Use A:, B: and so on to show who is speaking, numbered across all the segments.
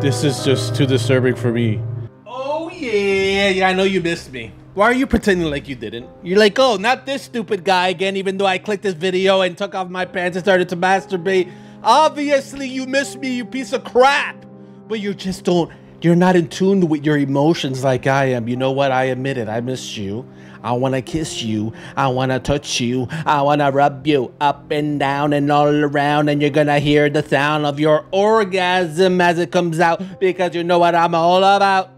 A: This is just too disturbing for me. Oh yeah, yeah, I know you missed me. Why are you pretending like you didn't? You're like, oh, not this stupid guy again, even though I clicked this video and took off my pants and started to masturbate. Obviously, you missed me, you piece of crap. But you just don't, you're not in tune with your emotions like I am. You know what? I admit it. I missed you. I want to kiss you. I want to touch you. I want to rub you up and down and all around. And you're going to hear the sound of your orgasm as it comes out because you know what I'm all about.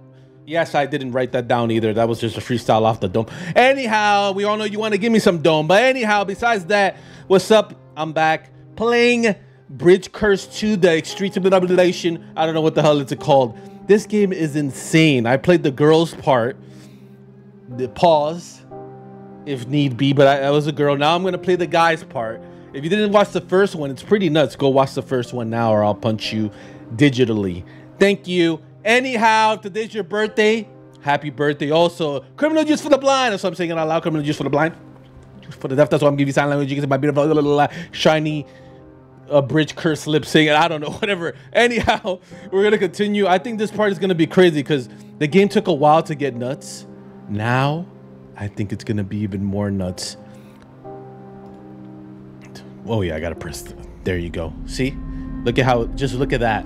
A: Yes, I didn't write that down either. That was just a freestyle off the dome. Anyhow, we all know you want to give me some dome. But anyhow, besides that, what's up? I'm back playing Bridge Curse 2, the Extreme Tribulation. I don't know what the hell it's called. This game is insane. I played the girls part, the pause, if need be, but I, I was a girl. Now I'm going to play the guys part. If you didn't watch the first one, it's pretty nuts. Go watch the first one now or I'll punch you digitally. Thank you. Anyhow, today's your birthday. Happy birthday. Also, criminal juice for the blind. That's what I'm saying out loud. Criminal juice for the blind. For the deaf. That's why I'm giving you sign language. You can see my beautiful, blah, blah, blah, shiny uh, bridge curse lip sync. I don't know, whatever. Anyhow, we're going to continue. I think this part is going to be crazy because the game took a while to get nuts. Now, I think it's going to be even more nuts. Oh, yeah, I got to press. The, there you go. See? Look at how, just look at that.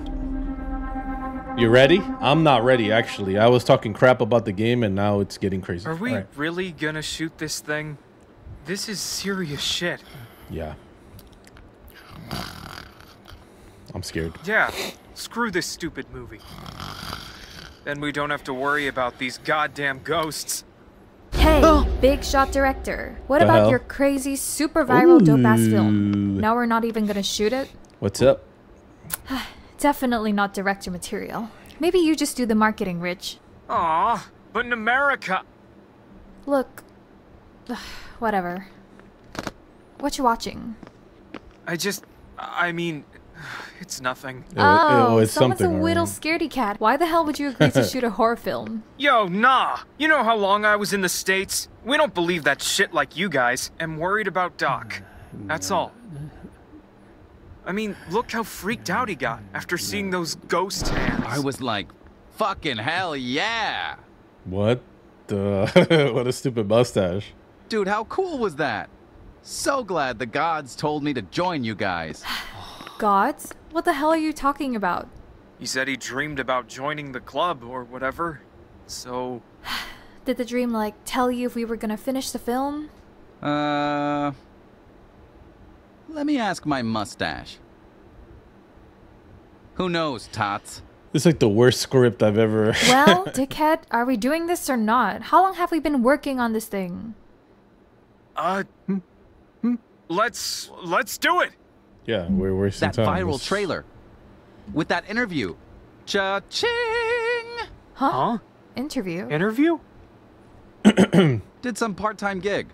A: You ready? I'm not ready, actually. I was talking crap about the game, and now it's getting crazy.
B: Are we
A: right.
B: really gonna shoot this thing? This is serious shit.
A: Yeah. I'm scared.
B: Yeah, screw this stupid movie. Then we don't have to worry about these goddamn ghosts.
C: Hey, oh. big shot director. What
A: The
C: about
A: hell?
C: your crazy, super viral dope ass film? Now we're not even gonna shoot it?
A: What's up?
C: Definitely not director material. Maybe you just do the marketing, Rich.
B: Aw, but in America.
C: Look, whatever. What you watching?
B: I just. I mean, it's nothing.
A: Oh, oh, it's oh,
C: someone's a
A: something,
C: little
A: alright.
C: scaredy cat. Why the hell would you agree to shoot a horror film?
B: Yo, nah. You know how long I was in the States? We don't believe that shit like you guys. Am worried about Doc. That's all. I mean, look how freaked out he got after seeing those ghost hands.
D: I was like, fucking hell yeah.
A: What the? what a stupid mustache.
D: Dude, how cool was that? So glad the gods told me to join you guys.
C: Gods? What the hell are you talking about?
B: He said he dreamed about joining the club or whatever. So,
C: Did the dream, like, tell you if we were gonna finish the film?
D: Uh. Let me ask my mustache. Who knows, Tots?
A: This is like the worst script I've ever.
C: Well, dickhead, are we doing this or not? How long have we been working on this thing?
B: uh, let's let's do it.
A: yeah, we're wasting
D: That
A: time.
D: That viral
A: This-
D: trailer. With that interview. Cha-ching!
C: Huh?
B: Huh?
C: Interview?
B: Interview?
D: Did some part-time gig.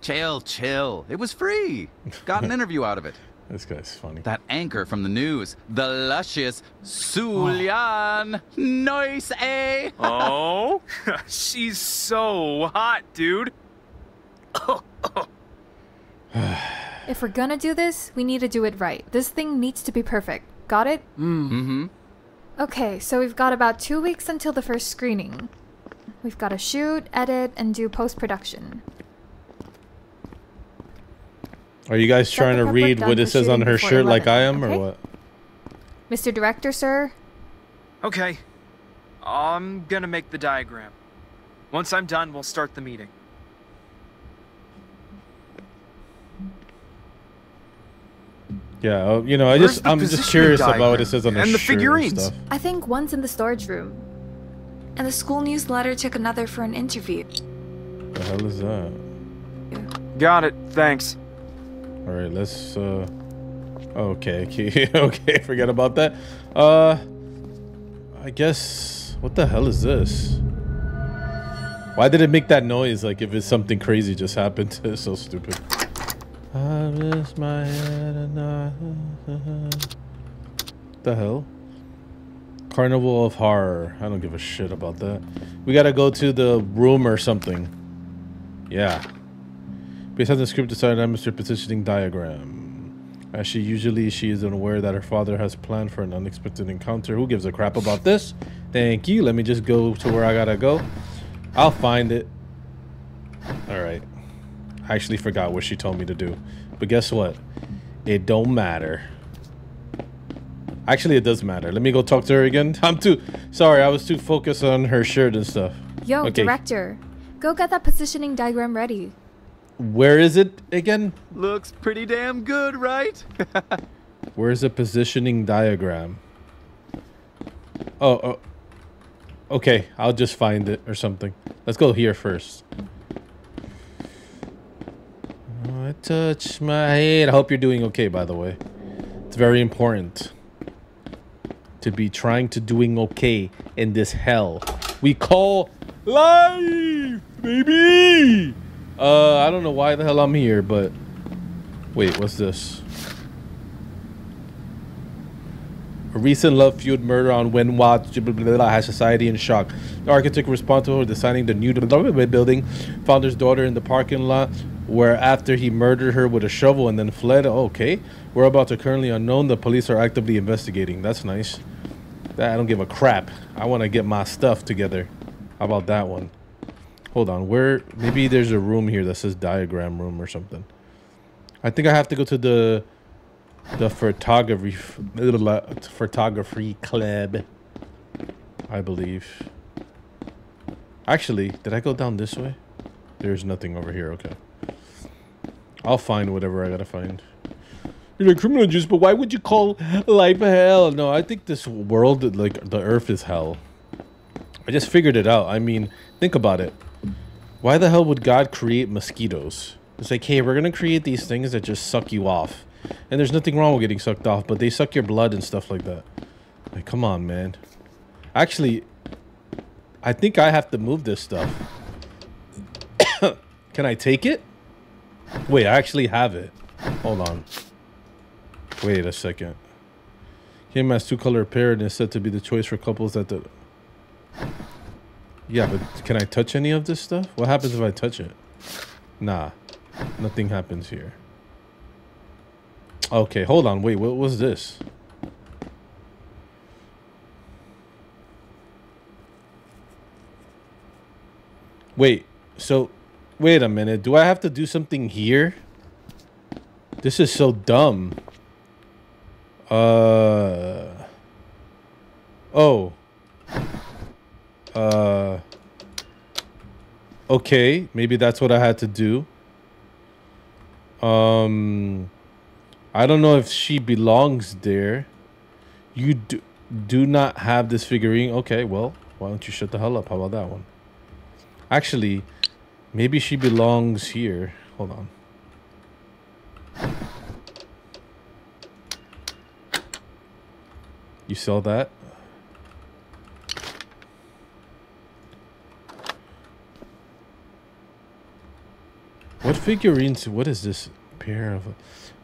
D: Chill, chill. It was free. Got an interview out of it.
A: This guy's funny.
D: That anchor from the news, the luscious Sulian. Nice, eh?
B: Oh, she's so hot, dude.
C: If we're gonna do this, we need to do it right. This thing needs to be perfect. Got it?
D: Mm-hmm.
C: Okay, so we've got about two weeks until the first screening. We've got to shoot, edit, and do post production.
A: Are you guys
C: Got
A: trying to read what it says on her
C: before
A: shirt like I am,
C: okay?
A: or what?
C: Mr. Director, sir?
B: Okay. I'm gonna make the diagram. Once I'm done, we'll start the meeting.
A: Yeah, uh, you know, I
B: Where's
A: just I'm just
B: positioning
A: curious about what
B: diagram?
A: it says on her
B: And the
A: shirt
B: figurines?
A: stuff.
C: I think one's in the storage room.
E: And the school newsletter took another for an interview.
A: The hell is that?
B: Got it. Thanks.
A: All right, let's. uh Okay, okay, okay. Forget about that. Uh, I guess. What the hell is this? Why did it make that noise? Like if it's something crazy just happened. It's so stupid. I miss my head and I... The hell? Carnival of Horror. I don't give a shit about that. We gotta go to the room or something. Yeah. Based on the script decided I'm Mr. Positioning Diagram. As she usually she is unaware that her father has planned for an unexpected encounter. Who gives a crap about this? Thank you. Let me just go to where I gotta go. I'll find it. Alright. I actually forgot what she told me to do. But guess what? It don't matter. Actually, it does matter. Let me go talk to her again. I'm too... Sorry, I was too focused on her shirt and stuff.
C: Yo,
A: Okay.
C: director. Go get that positioning diagram ready.
A: Where is it again?
D: Looks pretty damn good, right?
A: Where's the positioning diagram? Oh, oh. Okay, I'll just find it or something. Let's go here first. I touch my head. I hope you're doing okay, by the way. It's very important to be trying to doing okay in this hell we call life, baby. Uh, I don't know why the hell I'm here, but wait, what's this? A recent love-fueled murder on blah, has society in shock. The architect responsible for designing the new building found his daughter in the parking lot where after he murdered her with a shovel and then fled. Oh, okay. Whereabouts are about to currently unknown. The police are actively investigating. That's nice. That I don't give a crap. I want to get my stuff together. How about that one? Hold on. Where maybe there's a room here that says diagram room or something. I think I have to go to the the photography photography club. I believe. Actually, did I go down this way? There's nothing over here. Okay. I'll find whatever I gotta find. You're like criminal juice, but why would you call life hell? No, I think this world, like the Earth, is hell. I just figured it out. I mean, think about it. Why the hell would God create mosquitoes? It's like, hey, we're gonna create these things that just suck you off, and there's nothing wrong with getting sucked off, but they suck your blood and stuff like that. Like, come on, man. Actually, I think I have to move this stuff. Can I take it? Wait, I actually have it. Hold on. Wait a second. Him has two color pair and is said to be the choice for couples that the. Yeah, but can I touch any of this stuff? What happens if I touch it? Nah, nothing happens here. Okay, hold on. Wait, what was this? Wait, so wait a minute. Do I have to do something here? This is so dumb. Uh. Oh. Uh. Okay, maybe that's what I had to do. Um. I don't know if she belongs there. You do, do not have this figurine. Okay, well, why don't you shut the hell up? How about that one? Actually, maybe she belongs here. Hold on. You sell that? What figurines? What is this pair of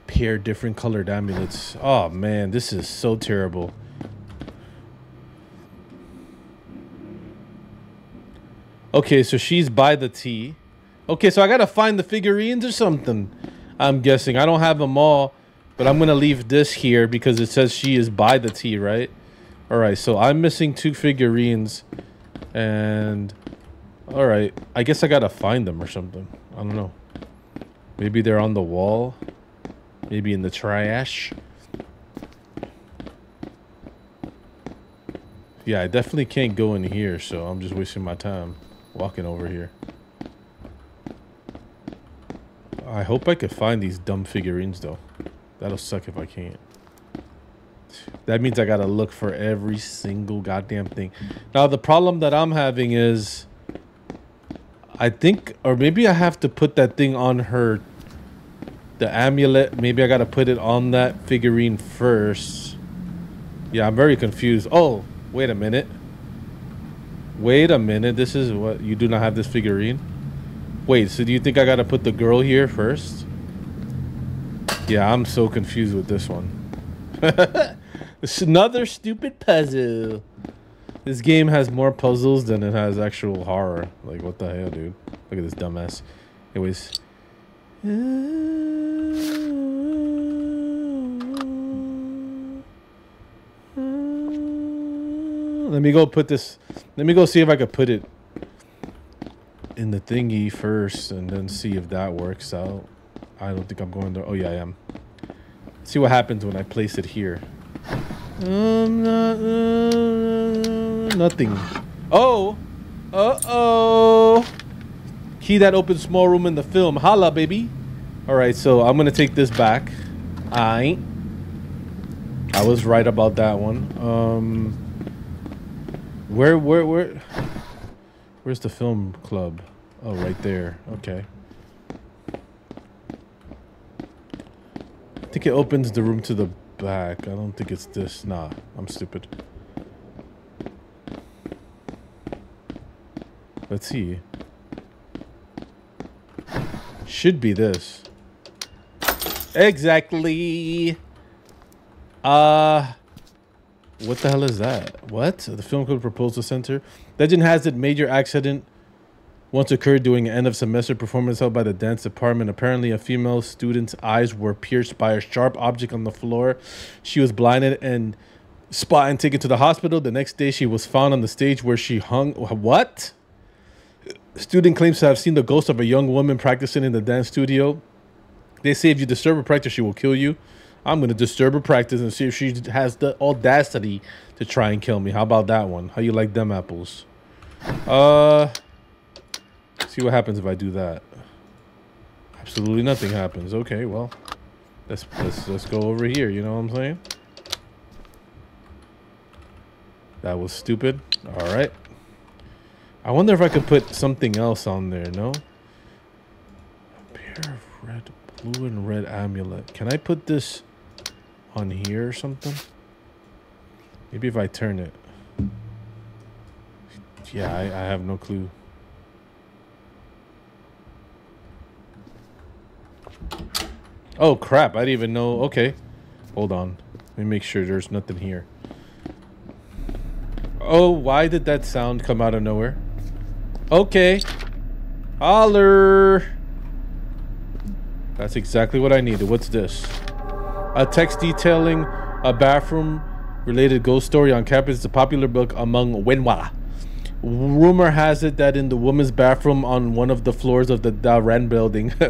A: pair different colored amulets? Oh man, this is so terrible. Okay, so she's by the T. Okay, so I gotta find the figurines or something. I'm guessing I don't have them all, but I'm gonna leave this here because it says she is by the T, right? All right, so I'm missing two figurines, and all right, I guess I gotta find them or something. I don't know. Maybe they're on the wall. Maybe in the trash. Yeah, I definitely can't go in here, so I'm just wasting my time walking over here. I hope I can find these dumb figurines, though. That'll suck if I can't. That means I gotta look for every single goddamn thing. Now, the problem that I'm having is... I think... Or maybe I have to put that thing on her... The amulet. Maybe I gotta put it on that figurine first. Yeah, I'm very confused. Oh, wait a minute. Wait a minute. This is what... You do not have this figurine? Wait, so do you think I gotta put the girl here first? Yeah, I'm so confused with this one. it's another stupid puzzle. This game has more puzzles than it has actual horror. Like, what the hell, dude? Look at this dumbass. Anyways. Let me go put this. Let me go see if I could put it in the thingy first, and then see if that works out. I don't think I'm going to. Oh yeah, I am. See what happens when I place it here. Um, uh, uh, nothing. Oh, uh oh. Key that opens small room in the film. Holla, baby. All right, so I'm gonna take this back. I. I was right about that one. Um, where, where, where? Where's the film club? Oh, right there. Okay. I think it opens the room to the back. I don't think it's this. Nah, I'm stupid. Let's see. Should be this. Exactly. Uh, what the hell is that? What? The film club proposal center. Legend has it major accident once occurred during an end of semester performance held by the dance department. Apparently, a female student's eyes were pierced by a sharp object on the floor. She was blinded and spot and taken to the hospital. The next day, she was found on the stage where she hung. What? Student claims to have seen the ghost of a young woman practicing in the dance studio. They say if you disturb her practice, she will kill you. I'm going to disturb her practice and see if she has the audacity to try and kill me. How about that one? How you like them apples? Uh, See what happens if I do that. Absolutely nothing happens. Okay, well, let's let's let's go over here. You know what I'm saying? That was stupid. All right. I wonder if I could put something else on there. No. A pair of red, blue, and red amulet. Can I put this on here or something? Maybe if I turn it. Yeah, I, I have no clue. Oh crap, I didn't even know. Okay. Hold on. Let me make sure there's nothing here. Oh, why did that sound come out of nowhere? Okay. Holler. That's exactly what I needed. What's this? A text detailing a bathroom related ghost story on campus is a popular book among Wenwa. Rumor has it that in the woman's bathroom on one of the floors of the Daran building,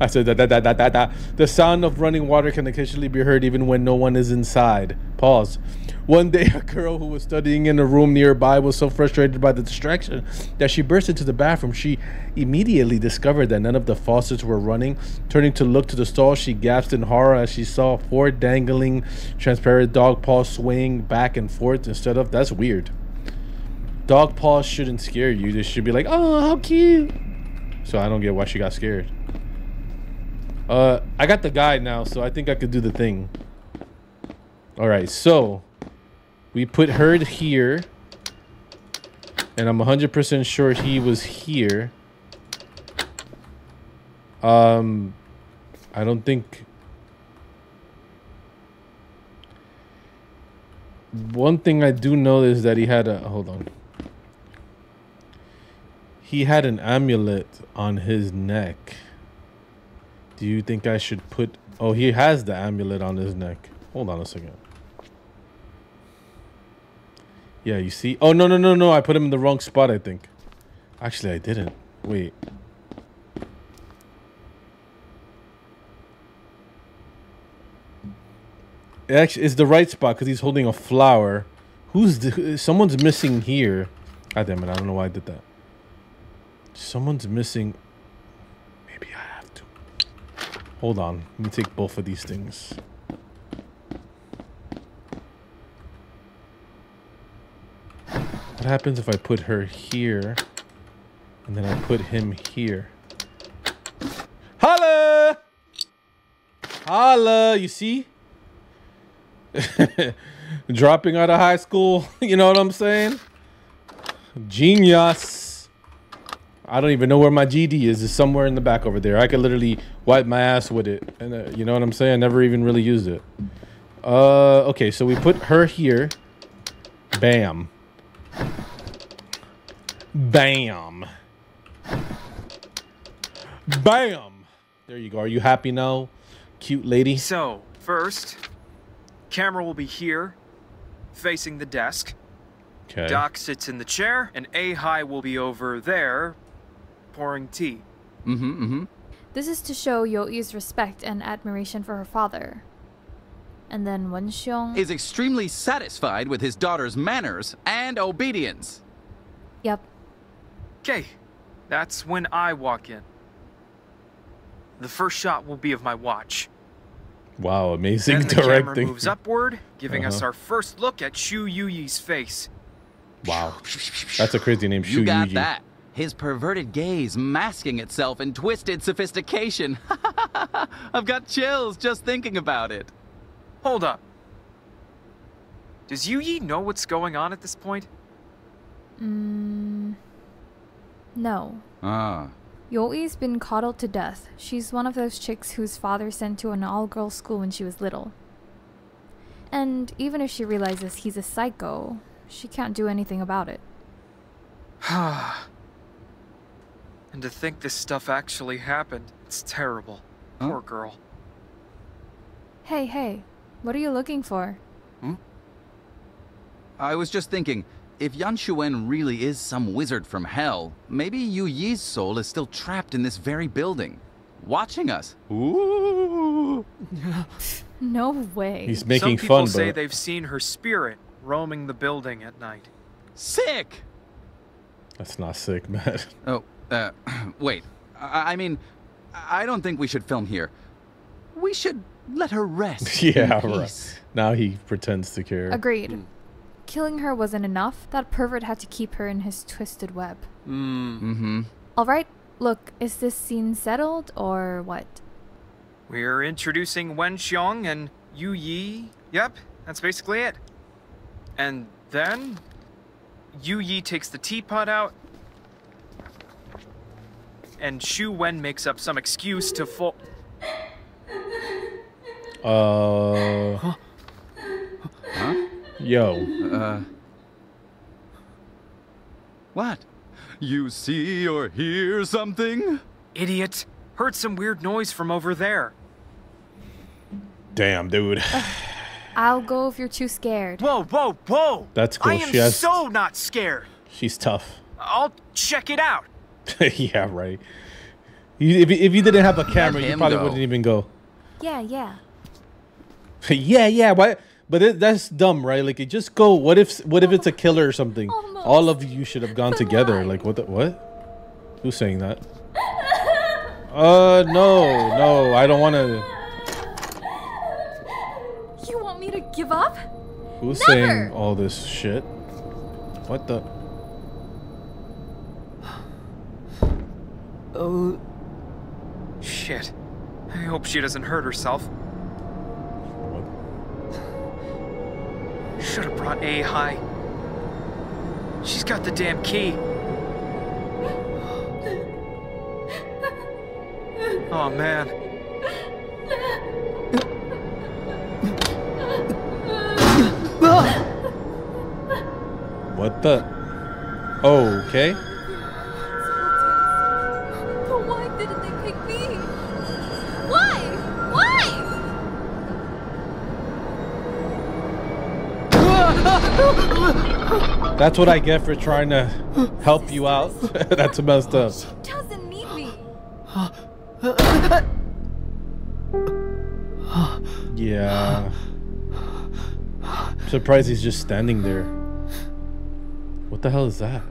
A: I said that, that, that, that, that, that, the sound of running water can occasionally be heard even when no one is inside. Pause. One day, a girl who was studying in a room nearby was so frustrated by the distraction that she burst into the bathroom. She immediately discovered that none of the faucets were running. Turning to look to the stall, she gasped in horror as she saw four dangling, transparent dog paws swaying back and forth instead of. That's weird. Dog paws shouldn't scare you. They should be like, oh, how cute. So I don't get why she got scared. Uh, I got the guide now, so I think I could do the thing. All right, so we put her here. And I'm 100% sure he was here. Um, I don't think... One thing I do know is that he had a... Hold on he had an amulet on his neck. Do you think I should put... Oh, he has the amulet on his neck. Hold on a second. Yeah, you see? Oh, no, no, no, no. I put him in the wrong spot, I think. Actually, I didn't. Wait. It actually, it's the right spot because he's holding a flower. Who's... The, someone's missing here. God damn it. I don't know why I did that. Someone's missing. Maybe I have to. Hold on. Let me take both of these things. What happens if I put her here and then I put him here? Holla! Holla! You see? Dropping out of high school. You know what I'm saying? Genius. I don't even know where my GD is. It's somewhere in the back over there. I could literally wipe my ass with it. And uh, you know what I'm saying? I never even really used it. Uh, okay, so we put her here. Bam. Bam. Bam. There you go. Are you happy now, cute lady?
B: So, first, camera will be here, facing the desk.
A: Okay.
B: Doc sits in the chair, and A High will be over there pouring tea.
D: Mm-hmm, mm-hmm.
C: This is to show Yoi's respect and admiration for her father. And then Wen Xiong.
D: Is extremely satisfied with his daughter's manners and obedience.
C: Yep.
B: Okay, that's when I walk in. The first shot will be of my watch.
A: Wow, amazing
B: Then the camera
A: directing.
B: moves upward, giving us
A: Uh-huh.
B: our first look at Shu Yuyi's face.
A: Wow. That's a crazy name,
D: You got
A: Yuji.
D: that. His perverted gaze masking itself in twisted sophistication. I've got chills just thinking about it.
B: Hold up. Does Yuyi know what's going on at this point?
C: Mm, no.
D: Ah.
C: Yoi's been coddled to death. She's one of those chicks whose father sent to an all girls school when she was little. And even if she realizes he's a psycho, she can't do anything about it.
B: And to think this stuff actually happened, it's terrible.
D: Huh?
B: Poor girl.
C: Hey, hey, what are you looking for?
D: I was just thinking, if Yan Shuen really is some wizard from hell, maybe Yu Yi's soul is still trapped in this very building, watching us. Ooh.
C: No way.
A: He's making fun.
B: Some people
A: fun,
B: say
A: but
B: they've seen her spirit roaming the building at night.
D: Sick!
A: that's not sick, man.
D: Oh, uh, wait. I, I mean, I don't think we should film here. We should let her rest.
A: yeah,
D: peace.
A: right. Now he pretends to care.
C: Agreed. Killing her wasn't enough. That pervert had to keep her in his twisted web.
D: Mm-hmm.
C: Alright, look, is this scene settled or what?
B: We're introducing Wen Xiong and Yu Yi. Yep, that's basically it. And then Yu Yi takes the teapot out, and Shu Wen makes up some excuse to full.
A: Uh. huh. Yo.
D: Uh. What? You see or hear something?
B: Idiot! Heard some weird noise from over there.
A: Damn, dude.
C: I'll go if you're too scared.
B: Whoa, whoa, whoa!
A: That's cool.
B: I am
A: She has-
B: so not scared.
A: She's tough.
B: I'll check it out.
A: yeah, right. You, if, if you didn't have a camera, you probably
D: go.
A: wouldn't even go.
C: Yeah, yeah.
A: yeah, yeah. Why? But it, that's dumb, right? Like, you just go. What if? What if it's a killer or something?
C: Almost.
A: All of you should have gone together.
C: why?
A: Like, what? The, what? Who's saying that? Uh, no, no. I don't want to.
C: You want me to give up?
A: Who's
C: Never.
A: saying all this shit? What the?
B: Oh. Shit. I hope she doesn't hurt herself. Should have brought A High. She's got the damn key. Oh man.
A: What the? Oh, okay. That's what I get for trying to help you out. That's messed up.
C: Doesn't need me.
A: Yeah. Surprised he's just standing there. What the hell is that?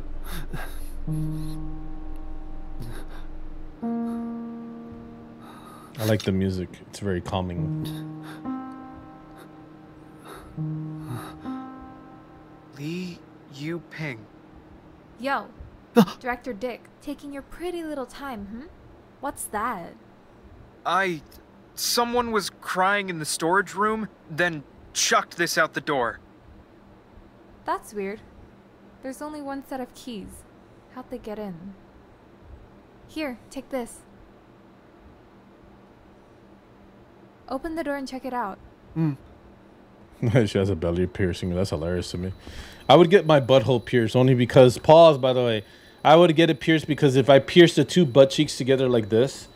A: I like the music. It's very calming.
B: Lee Yu Ping.
C: Yo, Director Dick, taking your pretty little time, hmm? What's that?
B: I. Someone was crying in the storage room, then chucked this out the door.
C: That's weird. There's only one set of keys. How'd they get in? Here, take this. Open the door and check it out.
A: she has a belly piercing. That's hilarious to me. I would get my butthole pierced only because, pause, by the way, I would get it pierced because if I pierce the two butt cheeks together like this,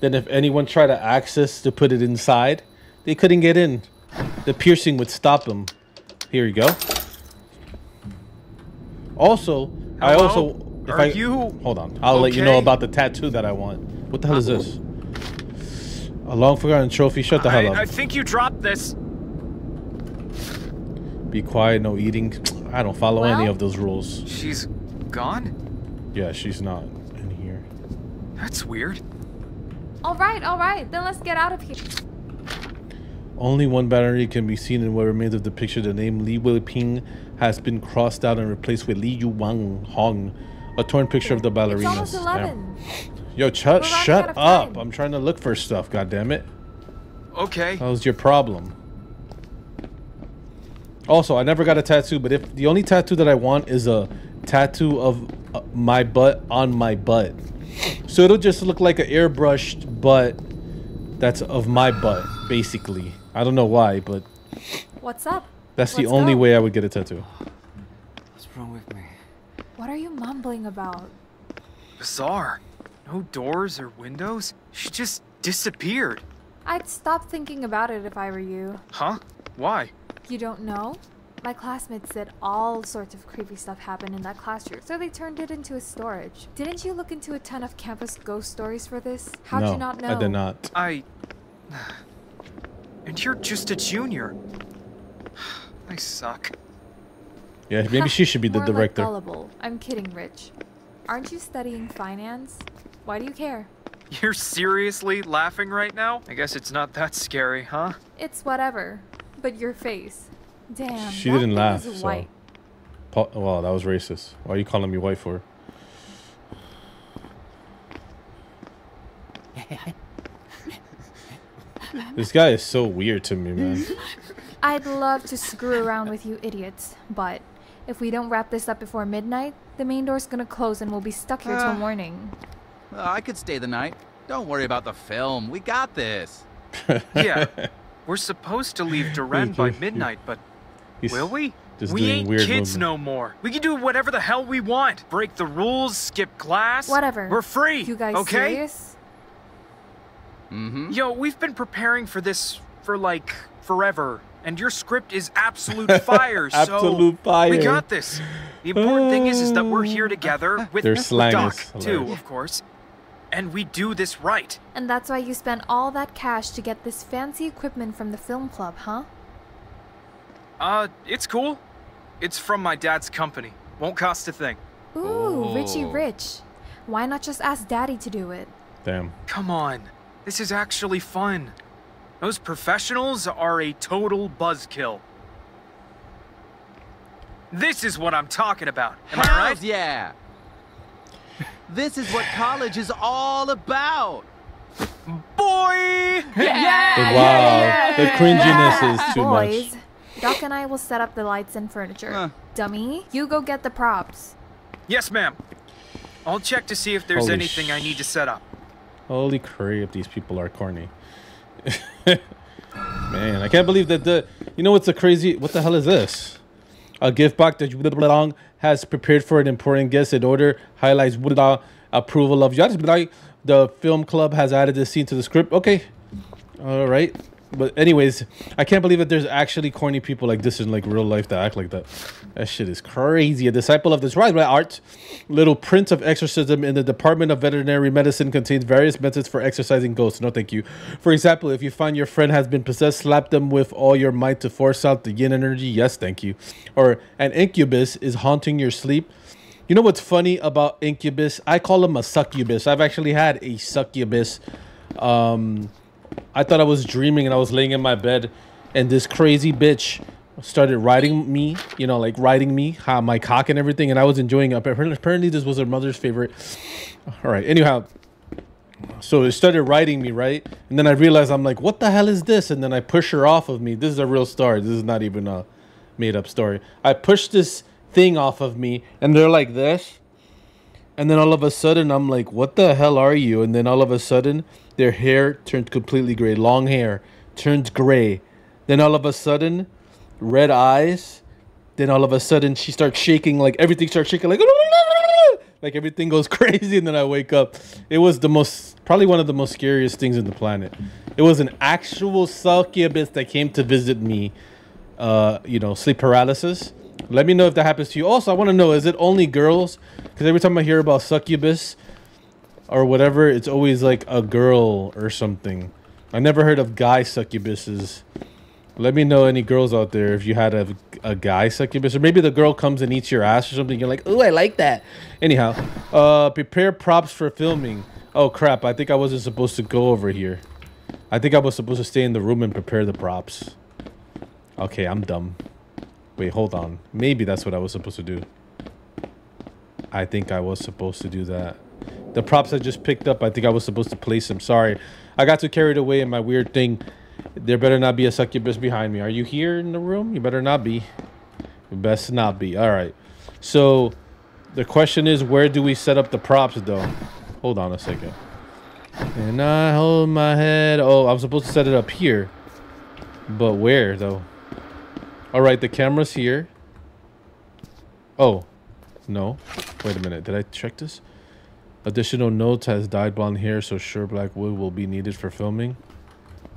A: then if anyone tried to access to put it inside, they couldn't get in. The piercing would stop them. Here you go. Also, I also if
B: Are
A: I
B: you
A: hold on, I'll let you know about the tattoo that I want. What the hell is this? A long forgotten trophy. Shut the hell
B: I,
A: up.
B: I think you dropped this.
A: Be quiet. No eating. I don't follow any of those rules.
B: She's gone?
A: Yeah, she's not in here.
B: That's weird.
C: All right, all right. Then let's get out of here.
A: Only one battery can be seen in what remains of the picture. The name Li Weiping has been crossed out and replaced with Li Yu Wang Hong. A torn picture of the ballerinas.
C: It's
A: ballerinas.
C: almost eleven.
A: Yo, ch- shut up.
C: time.
A: I'm trying to look for stuff, God damn it.
B: Okay.
A: That was your problem. Also, I never got a tattoo, but if the only tattoo that I want is a tattoo of uh, my butt on my butt. So it'll just look like an airbrushed butt that's of my butt, basically. I don't know why, but
C: What's up?
A: that's the
C: Let's
A: only
C: go.
A: way I would get a tattoo.
F: What's wrong with me?
C: What are you mumbling about?
B: Bizarre. No doors or windows. She just disappeared.
C: I'd stop thinking about it if I were you.
B: Huh? Why?
C: You don't know? My classmates said all sorts of creepy stuff happened in that classroom, so they turned it into a storage. Didn't you look into a ton of campus ghost stories for this? How'd
A: no,
C: you not know?
A: I did not.
B: I. And you're just a junior. I suck.
A: Yeah, maybe she should be the
C: More like
A: director.
C: gullible. I'm kidding, Rich. Aren't you studying finance? Why do you care?
B: You're seriously laughing right now? I guess it's not that scary, huh?
C: It's whatever. But your face. Damn.
A: She
C: that
A: didn't laugh,
C: Is
A: so-
C: white.
A: Pa- wow, that was racist. Why are you calling me white for? this guy is so weird to me, man.
C: I'd love to screw around with you idiots, but if we don't wrap this up before midnight, the main door's gonna close and we'll be stuck here till
D: Ah.
C: morning.
D: Uh, I could stay the night. Don't worry about the film. We got this.
B: Yeah. We're supposed to leave Duran by midnight, but
A: He's
B: will we?
A: just
B: we
A: doing
B: ain't
A: weird
B: kids
A: movement.
B: no more. We can do whatever the hell we want. Break the rules, skip class.
C: Whatever.
B: We're free.
C: You guys
B: okay?
C: serious?
D: Mm-hmm.
B: Yo, we've been preparing for this for like forever, and your script is absolute fire. so
A: fire.
B: We got this. The important thing is, is that we're here together with,
A: Their
B: with
A: slang
B: Doc too, of course, and we do this right.
C: And that's why you spent all that cash to get this fancy equipment from the film club, huh?
B: Uh, it's cool. It's from my dad's company. Won't cost a thing.
C: Ooh, Richie
D: Oh.
C: Rich. Why not just ask Daddy to do it?
A: Damn.
B: Come on. This is actually fun. Those professionals are a total buzzkill. This is what I'm talking about. Am I right?
D: Hells yeah. This is what college is all about.
B: Boy! Yeah!
A: yeah wow, the cringiness is too
C: Boys,
A: much.
C: Doc and I will set up the lights and furniture.
D: Huh.
C: Dummy, you go get the props.
B: Yes, ma'am. I'll check to see if there's
A: Holy
B: anything I need to set up.
A: Holy crap, these people are corny. Man, I can't believe that the. You know what's the crazy? What the hell is this? A gift box that Wudang has prepared for an important guest in order highlights Wudang approval of Yatsbrai. The film club has added this scene to the script. Okay, all right. But anyways, I can't believe that there's actually corny people like this in like real life that act like that. That shit is crazy. A disciple of this rise by art, little prince of exorcism in the Department of Veterinary Medicine contains various methods for exorcising ghosts. No, thank you. For example, if you find your friend has been possessed, slap them with all your might to force out the yin energy. Yes, thank you. Or an incubus is haunting your sleep. You know what's funny about incubus? I call him a succubus. I've actually had a succubus. Um, I thought I was dreaming and I was laying in my bed and this crazy bitch started riding me, you know, like riding me, my cock and everything, and I was enjoying it. Apparently, this was her mother's favorite. All right, anyhow, so it started riding me, right? And then I realized I'm like, what the hell is this? And then I push her off of me. This is a real story. This is not even a made up story. I pushed this thing off of me and they're like this. And then all of a sudden, I'm like, what the hell are you? And then all of a sudden, their hair turned completely gray. Long hair turns gray. Then all of a sudden, red eyes. Then all of a sudden, she starts shaking. Like everything starts shaking. Like, like everything goes crazy. And then I wake up. It was the most, probably one of the most scariest things in the planet. It was an actual succubus that came to visit me. Uh, you know, sleep paralysis. Let me know if that happens to you. Also, I want to know, is it only girls? Because every time I hear about succubus or whatever, it's always like a girl or something. I never heard of guy succubuses. Let me know any girls out there if you had a, a guy succubus. Or maybe the girl comes and eats your ass or something. You're like, oh, I like that. Anyhow, uh, prepare props for filming. Oh, crap. I think I wasn't supposed to go over here. I think I was supposed to stay in the room and prepare the props. Okay, I'm dumb. Wait, hold on. Maybe that's what I was supposed to do. I think I was supposed to do that. The props I just picked up, I think I was supposed to place them. Sorry. I got too carried away in my weird thing. There better not be a succubus behind me. Are you here in the room? You better not be. You best not be. All right. So the question is, where do we set up the props, though? Hold on a second. And I hold my head. Oh, I'm supposed to set it up here. But where, though? All right, the camera's here. Oh, no. Wait a minute. Did I check this? Additional notes has dyed blonde hair, so sure black wood will be needed for filming.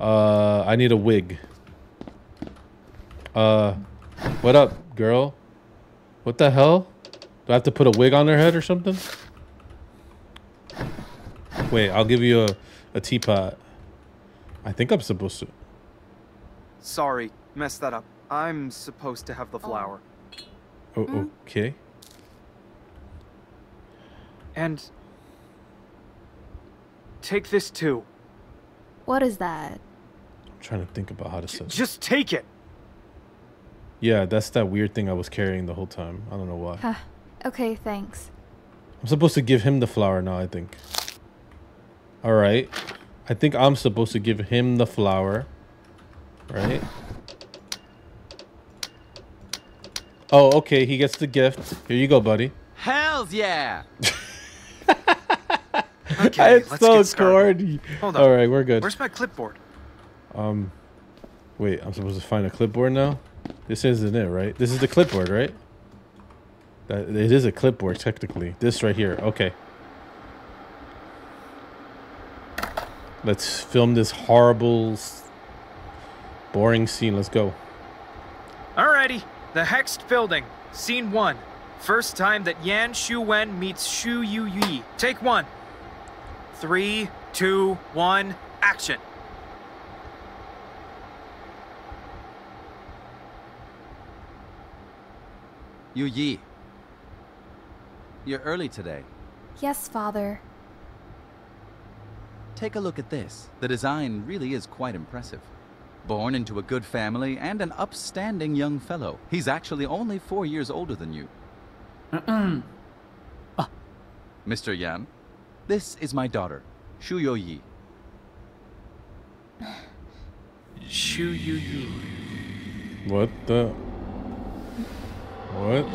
A: Uh, I need a wig. Uh, what up, girl? What the hell? Do I have to put a wig on her head or something? Wait, I'll give you a, a teapot. I think I'm supposed to.
B: Sorry, messed that up. I'm supposed to have the flower.
A: Oh, okay.
B: And take this too.
C: What is that?
A: I'm trying to think about how to set.
B: Just take it.
A: Yeah, that's that weird thing I was carrying the whole time. I don't know why.
C: Huh. Okay, thanks.
A: I'm supposed to give him the flower now, I think. All right. I think I'm supposed to give him the flower. Right? Oh, okay. He gets the gift. Here you go, buddy.
D: Hells yeah!
B: Okay,
A: it's
B: let's
A: so
B: get started.
A: corny.
B: Hold on.
A: All right, we're good.
B: Where's my clipboard?
A: Um, wait. I'm supposed to find a clipboard now. This isn't it, right? This is the clipboard, right? That it is a clipboard technically. This right here. Okay. Let's film this horrible, boring scene. Let's go.
B: Alrighty, the Hexed Building, Scene 1. First time that Yan Shu Wen meets Shu Yu Yi. Take one. Three, two, one, action.
D: Yu Yi. You're early today.
C: Yes, father.
D: Take a look at this. The design really is quite impressive. Born into a good family and an upstanding young fellow. He's actually only four years older than you. ah. Mr. Yan, this is my daughter, Shu Yu Yi.
B: Shu Yu Yi.
A: What the? What?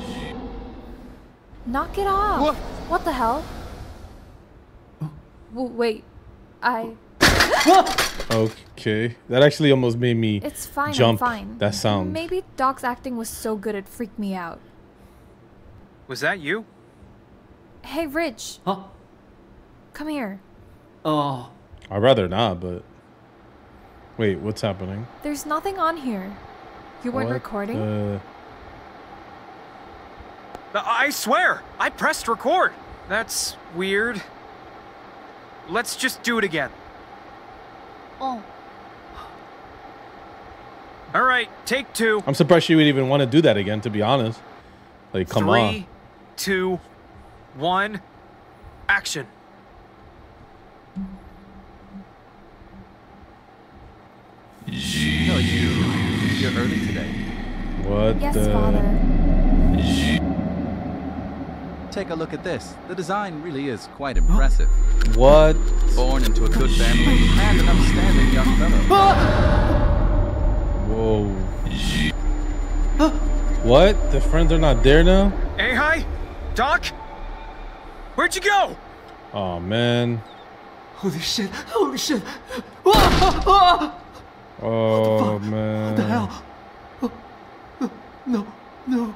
C: Knock it off.
D: What?
C: What the hell? W- wait. I.
A: Okay. That actually almost made me
C: It's fine.
A: jump.
C: I'm fine.
A: That sound.
C: Maybe Doc's acting was so good it freaked me out.
B: Was that you?
C: Hey, Rich.
F: Huh?
C: Come here.
F: Oh.
A: I'd rather not, but. Wait, what's happening?
C: There's nothing on here. You weren't
A: What
C: recording?
A: the-
B: Uh, I swear, I pressed record. That's weird. Let's just do it again.
C: Oh.
B: Alright, take two.
A: I'm surprised she would even want to do that again, to be honest. Like, come
B: Three,
A: on.
B: two, one, action.
D: No, you. You're early today.
A: What
C: Yes,
A: the?
C: father.
D: Take a look at this. The design really is quite impressive.
A: What?
D: Born into a good family and an upstanding young fellow.
A: Whoa. What? The friends are not there now?
B: Hey, hi, Doc. Where'd you go?
A: Oh man.
F: Holy shit. Holy shit. Ah, ah,
A: Oh man.
F: What the hell? No, no.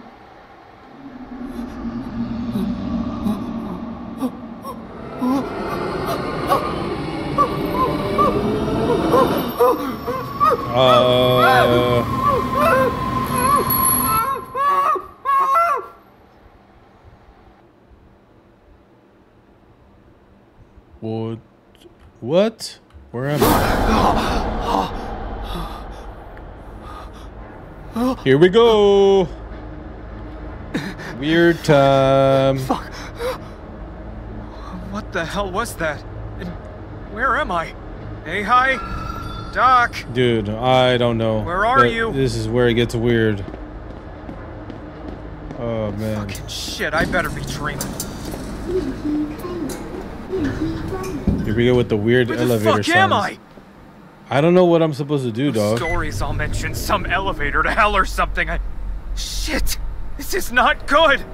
A: Uh... What? What? Where am I? Here we go. Weird time.
B: What the hell was that? And where am I? Hey, hi? Doc!
A: Dude, I don't know.
B: Where are
A: That-
B: you?
A: This is where it gets weird. Oh man.
B: Fucking shit, I better be dreaming.
A: Here we go with the weird
B: Where the
A: elevator
B: fuck
A: sounds.
B: am I?
A: I don't know what I'm supposed to do, dog.
B: Stories I'll mention some elevator to hell or something. I... Shit! This is not good!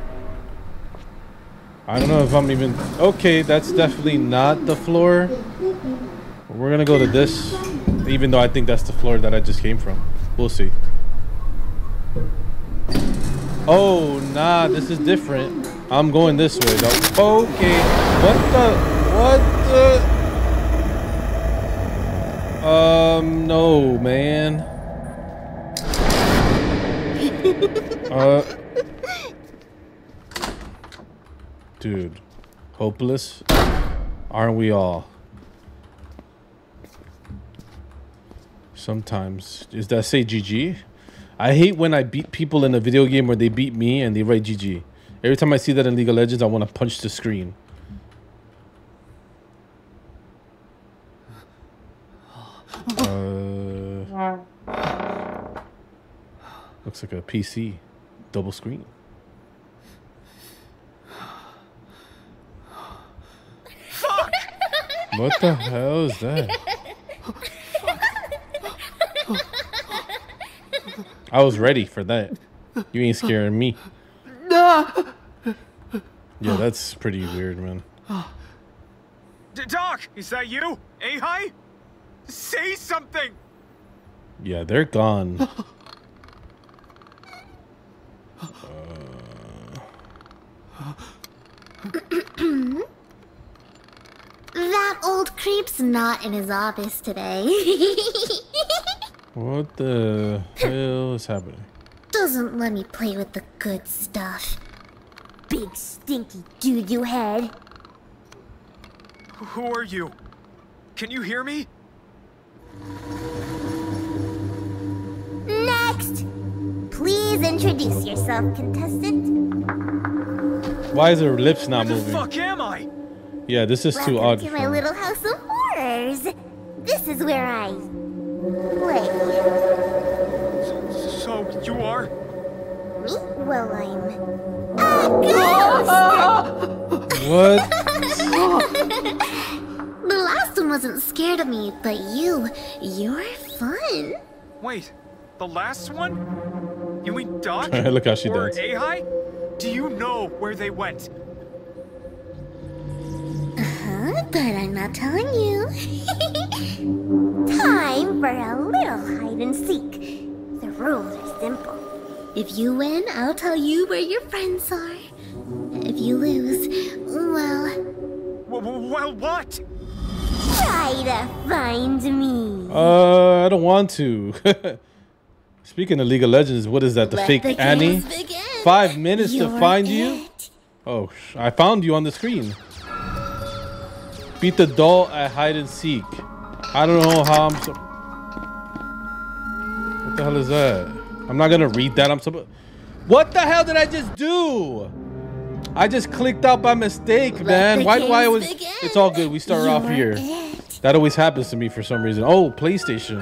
A: I don't know if I'm even okay. That's definitely not the floor. We're gonna go to this, even though I think that's the floor that I just came from. We'll see. Oh nah, this is different. I'm going this way though. Okay, what the? What the? Um, no, man. uh. Dude, hopeless? Aren't we all? Sometimes. Does that say GG? I hate when I beat people in a video game where they beat me and they write GG. Every time I see that in League of Legends, I want to punch the screen. Uh, looks like a PC. Double screen. What the hell is that? I was ready for that. You ain't scaring me. Yeah, that's pretty weird, man.
B: Doc! Is that you? Hey, hi? Say something!
A: Yeah, they're gone. Uh.
G: That old creep's not in his office today.
A: What the hell is happening?
G: Doesn't let me play with the good stuff. Big stinky doo-doo head.
B: Who are you? Can you hear me?
G: Next! Please introduce yourself, contestant.
A: Why is her lips not
B: Where the
A: moving?
B: fuck am I?
A: Yeah, this is too
G: Welcome
A: odd.
G: to
A: for
G: my
A: me.
G: little house of horrors. This is where I play.
B: So, you are?
G: Me? Well, I'm a ghost.
A: What?
G: The last one wasn't scared of me, but you, you're fun.
B: Wait, the last one? You mean Doc?
A: Look how she
B: or
A: does.
B: Ahai? Do you know where they went?
G: Uh huh? But I'm not telling you. Time for a little hide and seek. The rules are simple. If you win, I'll tell you where your friends are. If you lose, well,
B: W- w- well, what?
G: Try to find me.
A: Uh, I don't want to. Speaking of League of Legends, what is that? The
G: Let
A: fake
G: the
A: Annie?
G: begin.
A: Five minutes to
G: You're
A: find you? Oh, sh- I found you on the screen. Beat the doll at hide and seek. I don't know how I'm so. What the hell is that? I'm not gonna read that. I'm supposed. What the hell did I just do? I just clicked out by mistake, man.
G: the
A: Why do I always?
G: begin.
A: It's all good. We start off
G: You're
A: here.
G: it.
A: That always happens to me for some reason. Oh, PlayStation.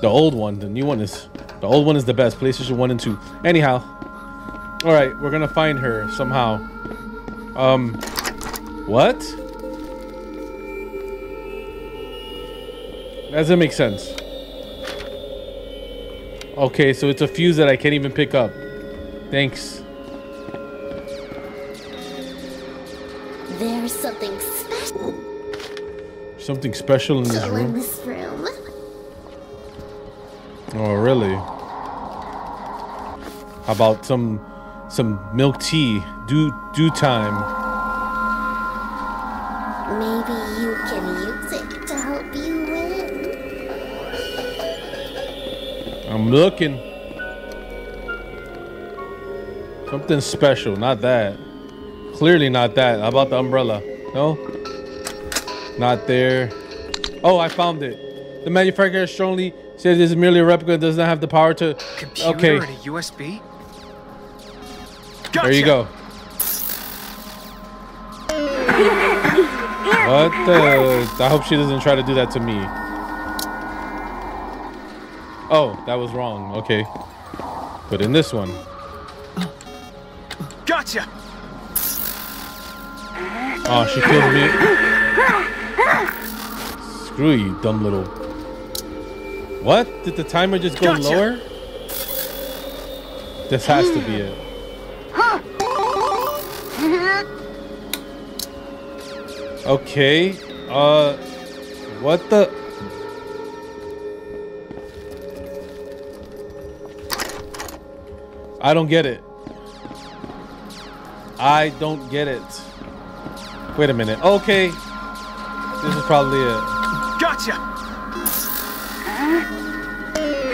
A: The old one. The new one is. The old one is the best. PlayStation 1 and 2. Anyhow. Alright, we're gonna find her somehow. Um. What? That doesn't make sense. Okay, so it's a fuse that I can't even pick up. Thanks.
G: There's something
A: Something special in this
G: in
A: room.
G: this room.
A: Oh, really? How about some some milk tea? Due due time.
G: Maybe you can use it to help you win.
A: I'm looking. Something special, not that. Clearly not that. How about the umbrella? No? Not there. Oh, I found it. The manufacturer strongly says it's merely a replica. Does not have the power to.
B: Computer
A: Okay,
B: and a USB?
A: there you go. What the? I hope she doesn't try to do that to me. Oh, that was wrong. Okay. But in this one.
B: Gotcha!
A: Oh, she killed me. Screw you, dumb little. What? Did the timer just go
B: Gotcha.
A: lower? This has to be it. Okay. Uh, what the? I don't get it. I don't get it. Wait a minute. Okay. This is probably it.
B: Gotcha!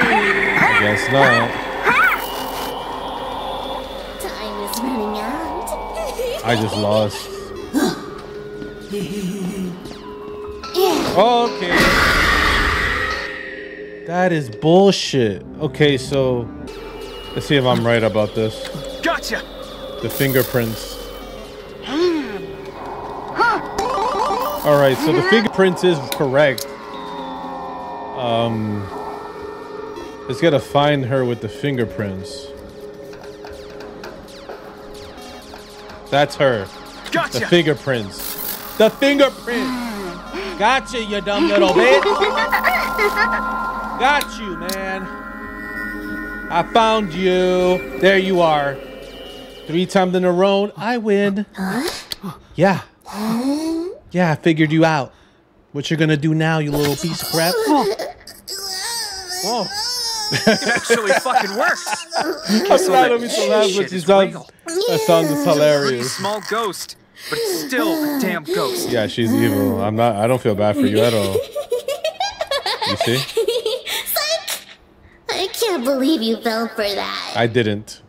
A: I guess not.
G: Time is running out.
A: I just lost. Okay. That is bullshit. Okay, so let's see if I'm right about this.
B: Gotcha!
A: The fingerprints. All right, so the fingerprints is correct. Um, let's gotta find her with the fingerprints. That's her.
B: Gotcha.
A: The fingerprints. The fingerprints. Gotcha, you dumb little bitch. Got you, man. I found you. There you are. Three times in a row, I win. Yeah. Yeah, I figured you out. What you're gonna do now, you little piece of crap? Whoa.
B: it actually fucking works!
A: I'm glad of me to laugh, but
B: Shit
A: she
B: is
A: sounds,
B: real.
A: that sounds
B: Pretty
A: hilarious.
B: small ghost, but it's still a damn ghost.
A: Yeah, she's evil. I'm not. I don't feel bad for you at all. You see?
G: Psych! I can't believe you fell for that.
A: I didn't.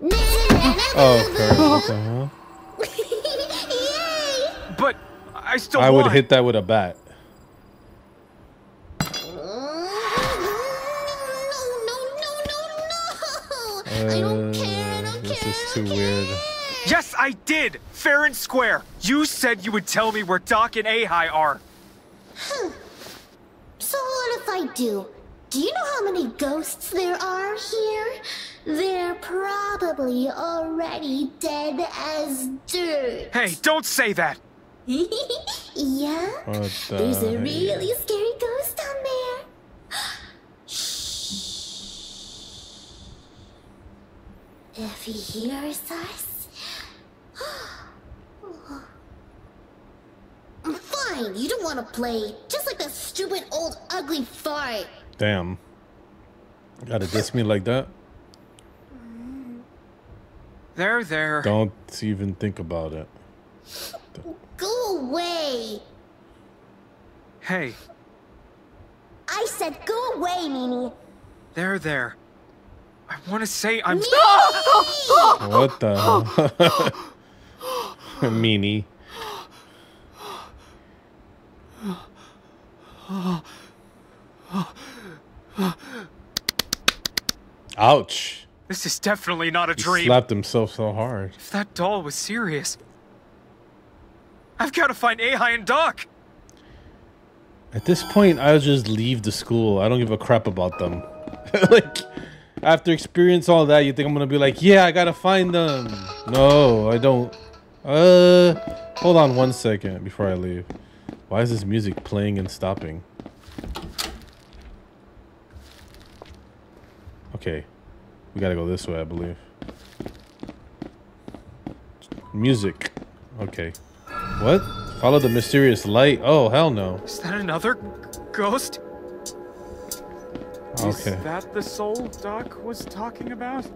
G: oh,
A: Oh,
B: I still
A: I would
B: won.
A: hit that with a bat.
G: No, no, no, no, no! I don't care, I don't
A: Uh, This
G: care.
A: is too weird.
B: Yes, I did! Fair and square. You said you would tell me where Doc and Ahai are.
G: So what if I do? Do you know how many ghosts there are here? They're probably already dead as dirt.
B: Hey, don't say that!
G: yeah?
A: What the
G: There's a
A: heck?
G: really scary ghost down there. Shh. If he hears us. Fine, you don't want to play. Just like that stupid old ugly fart.
A: Damn. Gotta diss me like that?
B: There, there.
A: Don't even think about it.
G: Go away.
B: Hey,
G: I said go away, Mimi.
B: there, there. I want to say I'm.
A: What the hell? Meanie. Ouch.
B: This is definitely not a
A: He
B: dream.
A: slapped himself so hard.
B: If that doll was serious, I've got to find Ahai and Doc.
A: At this point, I'll just leave the school. I don't give a crap about them. like, after experience all that, you think I'm gonna be like, yeah, I gotta find them. No, I don't. Uh, hold on one second before I leave. Why is this music playing and stopping? Okay, we gotta go this way, I believe. Music. Okay. What? Follow the mysterious light. Oh, hell no.
B: Is that another ghost?
A: Okay.
B: Is that the soul Doc was talking about?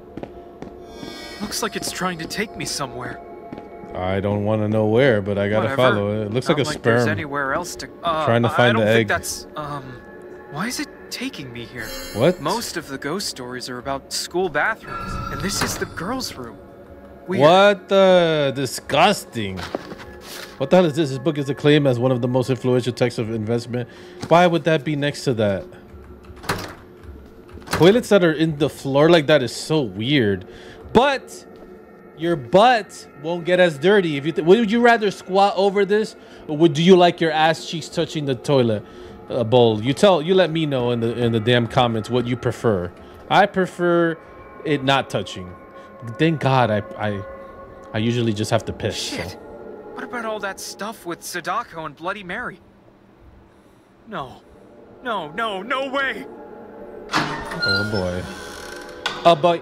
B: Looks like it's trying to take me somewhere.
A: I don't want to know where, but I gotta
B: Whatever.
A: follow it. It looks
B: Not
A: like a
B: like
A: sperm.
B: anywhere else to. Uh,
A: Trying to
B: I- I
A: find
B: don't
A: the
B: think
A: egg.
B: That's um. Why is it taking me here?
A: What?
B: Most of the ghost stories are about school bathrooms, and this is the girls' room. Weird.
A: What the disgusting. What the hell is this? This book is acclaimed as one of the most influential texts of investment. Why would that be next to that? Toilets that are in the floor like that is so weird. But your butt won't get as dirty. If you would you rather squat over this, or would do you like your ass cheeks touching the toilet uh, bowl? You tell. You let me know in the in the damn comments what you prefer. I prefer it not touching. Thank God I I I usually just have to piss.
B: Shit.
A: So.
B: What about all that stuff with Sadako and Bloody Mary? No. No, no, no way!
A: Oh boy. Oh boy.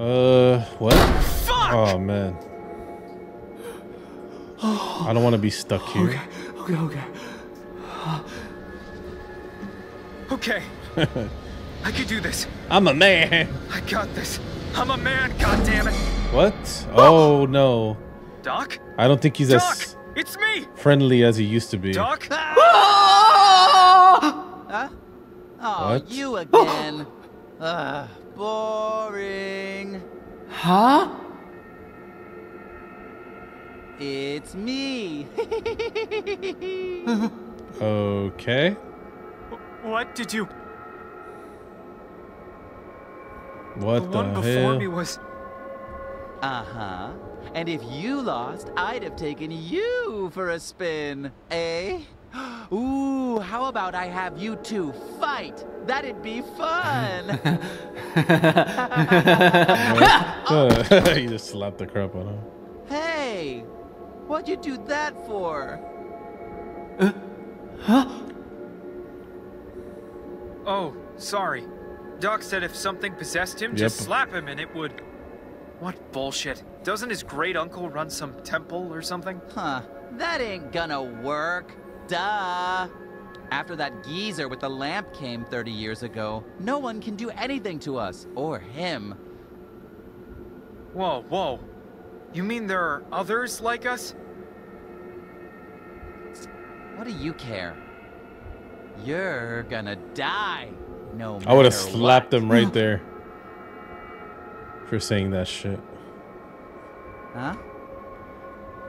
A: Uh, what?
B: Fuck!
A: Oh man. I don't want to be stuck here.
F: Okay, okay.
B: Okay. Okay. I could do this.
A: I'm a man.
B: I got this. I'm a man, goddammit.
A: What? Oh no.
B: Doc?
A: I don't think he's
B: Doc!
A: as
B: It's me!
A: friendly as he used to be.
B: Doc?
D: Huh? Oh,
A: What?
D: you again. Ah, boring.
F: Huh?
D: It's me.
A: Okay.
B: What did you...
A: What
B: the
A: the,
B: one before
A: hell?
B: me was...
D: uh-huh. And if you lost, I'd have taken you for a spin, eh? Ooh, how about I have you two fight? That'd be fun.
A: you just slapped the crap out of him.
D: hey, what'd you do that for? Huh?
B: Oh, sorry. Doc said if something possessed him, just slap him and it would... What bullshit. Doesn't his great uncle run some temple or something?
D: Huh, that ain't gonna work. Duh. After that geezer with the lamp came 30 years ago, no one can do anything to us, or him.
B: Whoa, whoa. You mean there are others like us?
D: What do you care? You're gonna die. No
A: I would have slapped
D: what.
A: him right there for saying that shit.
D: Huh?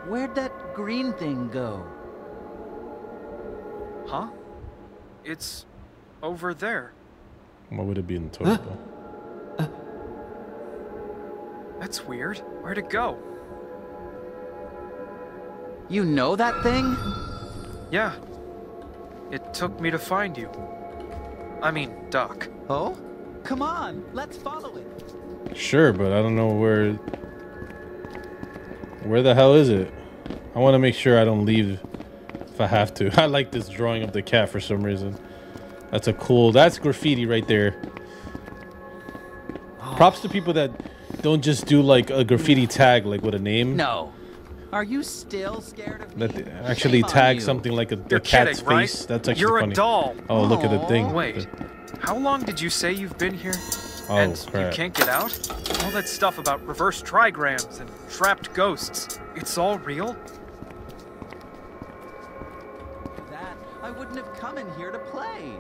D: Where'd that green thing go?
B: Huh? It's over there.
A: Why would it be in the toilet bowl?
B: Uh, that's weird. Where'd it go?
D: You know that thing?
B: Yeah. It took me to find you. I mean, Doc.
D: Oh? Come on, let's follow it.
A: Sure, but I don't know where. Where the hell is it? I want to make sure I don't leave if I have to. I like this drawing of the cat for some reason. That's a cool. That's graffiti right there. Props to people that don't just do like a graffiti tag like with a name.
D: No. Are you still scared of me?
A: That actually
D: Shame
A: tag something like a,
B: You're
A: a cat's
B: kidding, right?
A: face. That's actually
B: You're
A: funny.
B: a doll.
A: Oh, look at the
D: Aw.
A: thing.
B: Wait. How long did you say you've been here?
A: Oh,
B: and
A: crap.
B: you can't get out? All that stuff about reverse trigrams and trapped ghosts. It's all real?
D: That I wouldn't have come in here to play.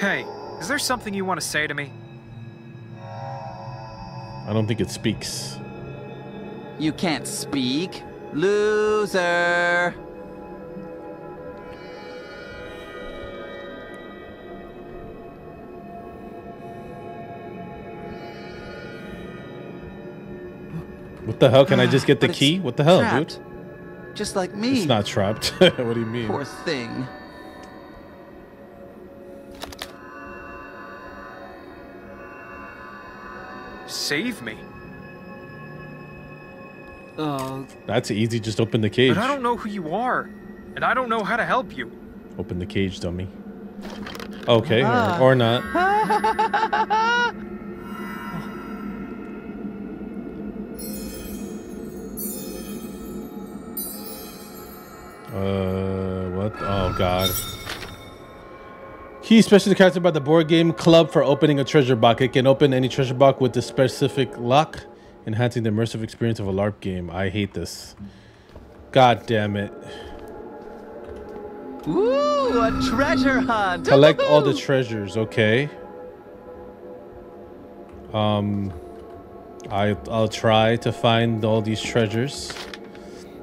B: Hey, is there something you want to say to me?
A: I don't think it speaks.
D: You can't speak. Loser.
A: What the hell? Can I just get the key? What the hell,
D: trapped.
A: dude?
D: Just like me.
A: It's not trapped. what do you mean?
D: Poor thing.
B: Save me.
F: Uh,
A: That's easy. Just open the cage.
B: But I don't know who you are. And I don't know how to help you.
A: Open the cage, dummy. Okay,
D: Ah.
A: or, or not. Uh, what? Oh God. Key specially characterized by the board game club for opening a treasure box. It can open any treasure box with the specific lock, enhancing the immersive experience of a LARP game. I hate this. God damn it.
D: Ooh, a treasure hunt.
A: Collect all the treasures, okay. Um I, I'll try to find all these treasures.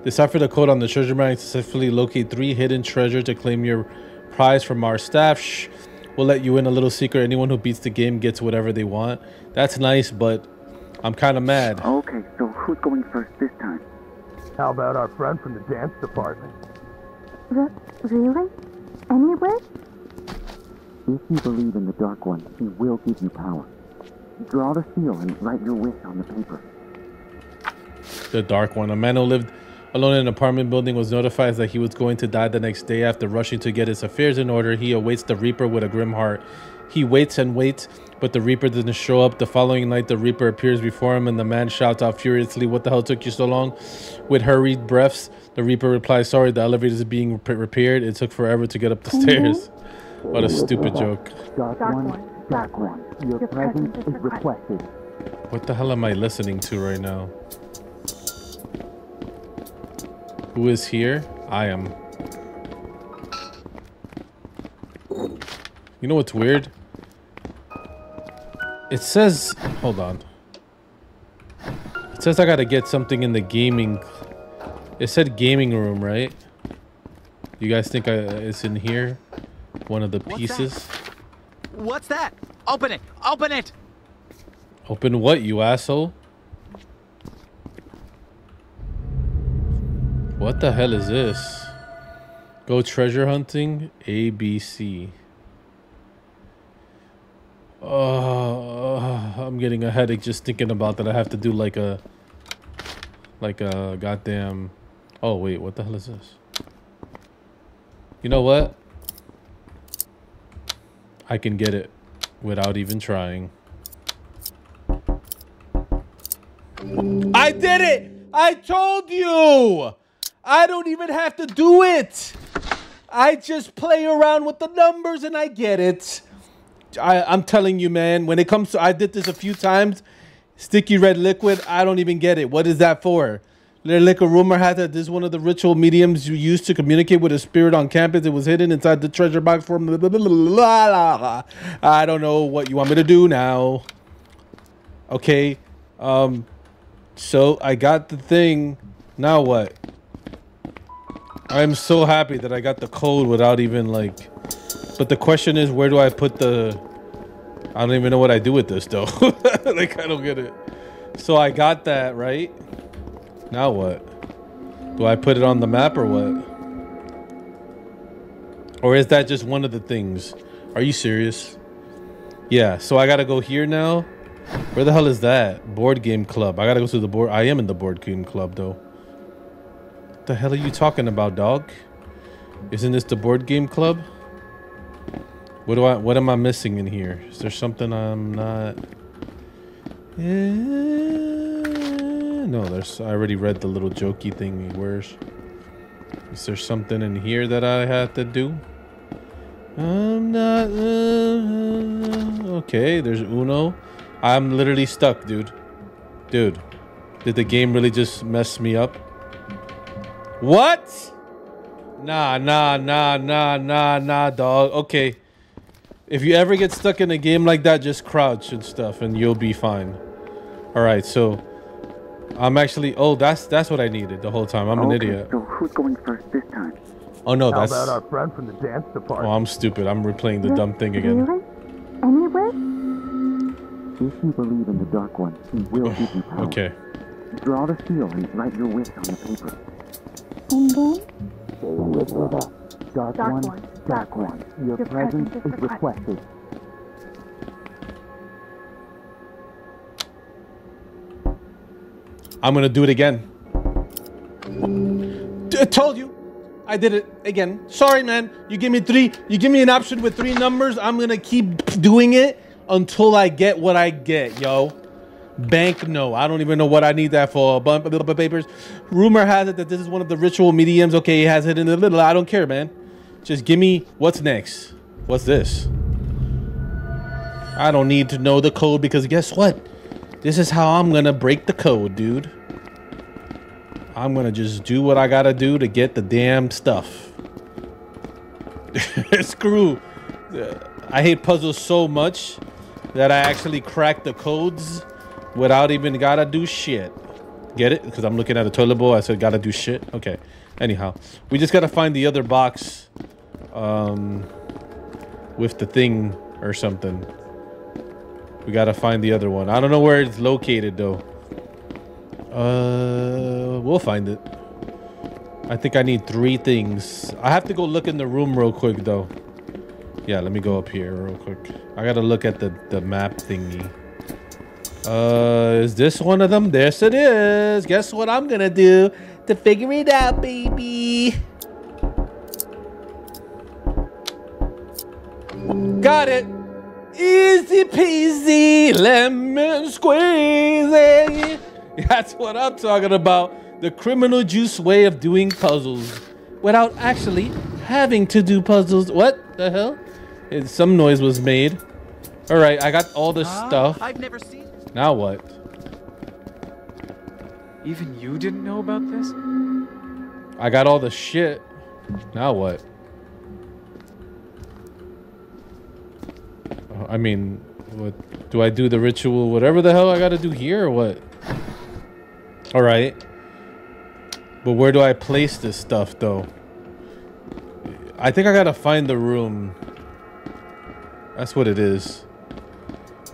A: Decipher the code on the treasure map and successfully locate three hidden treasure to claim your prize from our staff. Shh. We'll let you in a little secret. Anyone who beats the game gets whatever they want. That's nice, but I'm kind of mad.
H: Okay, so who's going first this time?
I: How about our friend from the dance department?
G: R- really? Anyway?
H: If you believe in the Dark One, he will give you power. Draw the seal and write your wish on the paper.
A: The Dark One. A man who lived alone in an apartment building was notified that he was going to die the next day after rushing to get his affairs in order. He awaits the Reaper with a grim heart. He waits and waits, but the Reaper doesn't show up. The following night, the Reaper appears before him, and the man shouts out furiously, What the hell took you so long? With hurried breaths, the Reaper replies, Sorry, the elevator is being rep- repaired. It took forever to get up the stairs. What a stupid joke.
H: Dark,
G: Dark
H: One,
G: One,
H: Dark One, your,
G: Your
H: presence
G: presence
H: is
G: is
H: requested.
A: What the hell am I listening to right now? Who is here? I am. You know what's weird? It says, hold on. It says I gotta get something in the gaming. It said gaming room, right? You guys think I, it's in here? One of the
D: What's
A: pieces?
D: What's that? Open it! Open it!
A: Open what, you asshole? What the hell is this? Go treasure hunting, ABC. Oh, I'm getting a headache just thinking about that. I have to do like a, like a goddamn. Oh wait, what the hell is this? You know what? I can get it without even trying. I did it! I told you! I don't even have to do it! I just play around with the numbers and I get it. I, I'm telling you, man, when it comes to, I did this a few times. Sticky red liquid, I don't even get it. What is that for? Little liquor rumor has that this is one of the ritual mediums you use to communicate with a spirit on campus. It was hidden inside the treasure box blah. I don't know what you want me to do now. Okay. Um. So I got the thing. Now what? I'm so happy that I got the code without even like. But the question is, where do I put the? I don't even know what I do with this though. like I don't get it. So I got that right. Now what? Do I put it on the map or what? Or is that just one of the things? Are you serious? Yeah. So I gotta go here now. Where the hell is that? Board game club. I gotta go to the board. I am in the board game club though. What the hell are you talking about, dog? Isn't this the board game club? What do I? What am I missing in here? Is there something I'm not? Yeah. No, there's. I already read the little jokey thing. Where's? Is there something in here that I have to do? I'm not. Uh, okay, there's Uno. I'm literally stuck, dude. Dude, did the game really just mess me up? What? Nah, nah, nah, nah, nah, nah, dog. Okay. If you ever get stuck in a game like that, just crouch and stuff and you'll be fine. Alright, so I'm actually oh that's that's what I needed the whole time. I'm an idiot.
H: so who's going first this time?
A: Oh no,
I: How
A: that's
I: about our friend from the dance department? Oh?
A: I'm stupid. I'm replaying the dumb thing again.
G: Really? Anyway?
H: If you believe in the Dark One, he will give you power.
A: Okay.
H: Draw the seal and write your wish on the paper.
G: And then?
H: Dark,
G: Dark
H: One,
G: One,
H: Dark One, your, presence, is requested.
A: I'm gonna do it again. D- I told you. I did it again. Sorry, man. You give me three. You give me an option with three numbers. I'm gonna keep doing it until I get what I get, yo. Bank no. I don't even know what I need that for. A bump of papers. Rumor has it that this is one of the ritual mediums. Okay, he has it in the little. I don't care, man. Just give me what's next. What's this? I don't need to know the code because guess what? This is how I'm gonna break the code, dude. I'm gonna just do what I gotta do to get the damn stuff. Screw. I hate puzzles so much that I actually crack the codes without even gotta do shit. Get it? Because I'm looking at a toilet bowl. I said gotta do shit. Okay. Anyhow, we just gotta find the other box, um, with the thing or something. We gotta find the other one. I don't know where it's located though. Uh, we'll find it. I think I need three things. I have to go look in the room real quick though. Yeah, let me go up here real quick. I gotta look at the the map thingy. Uh, is this one of them? Yes, it is. Guess what I'm gonna do to figure it out, baby. Got it. Easy peasy, lemon squeezy. That's what I'm talking about. The criminal juice way of doing puzzles without actually having to do puzzles. What the hell? And some noise was made. All right, I got all the
D: Huh?
A: Ah, stuff.
D: I've never seen.
A: Now what?
B: Even you didn't know about this?
A: I got all the shit. Now what? I mean, what do I do the ritual whatever the hell I got to do here or what? All right. But where do I place this stuff though? I think I got to find the room. That's what it is.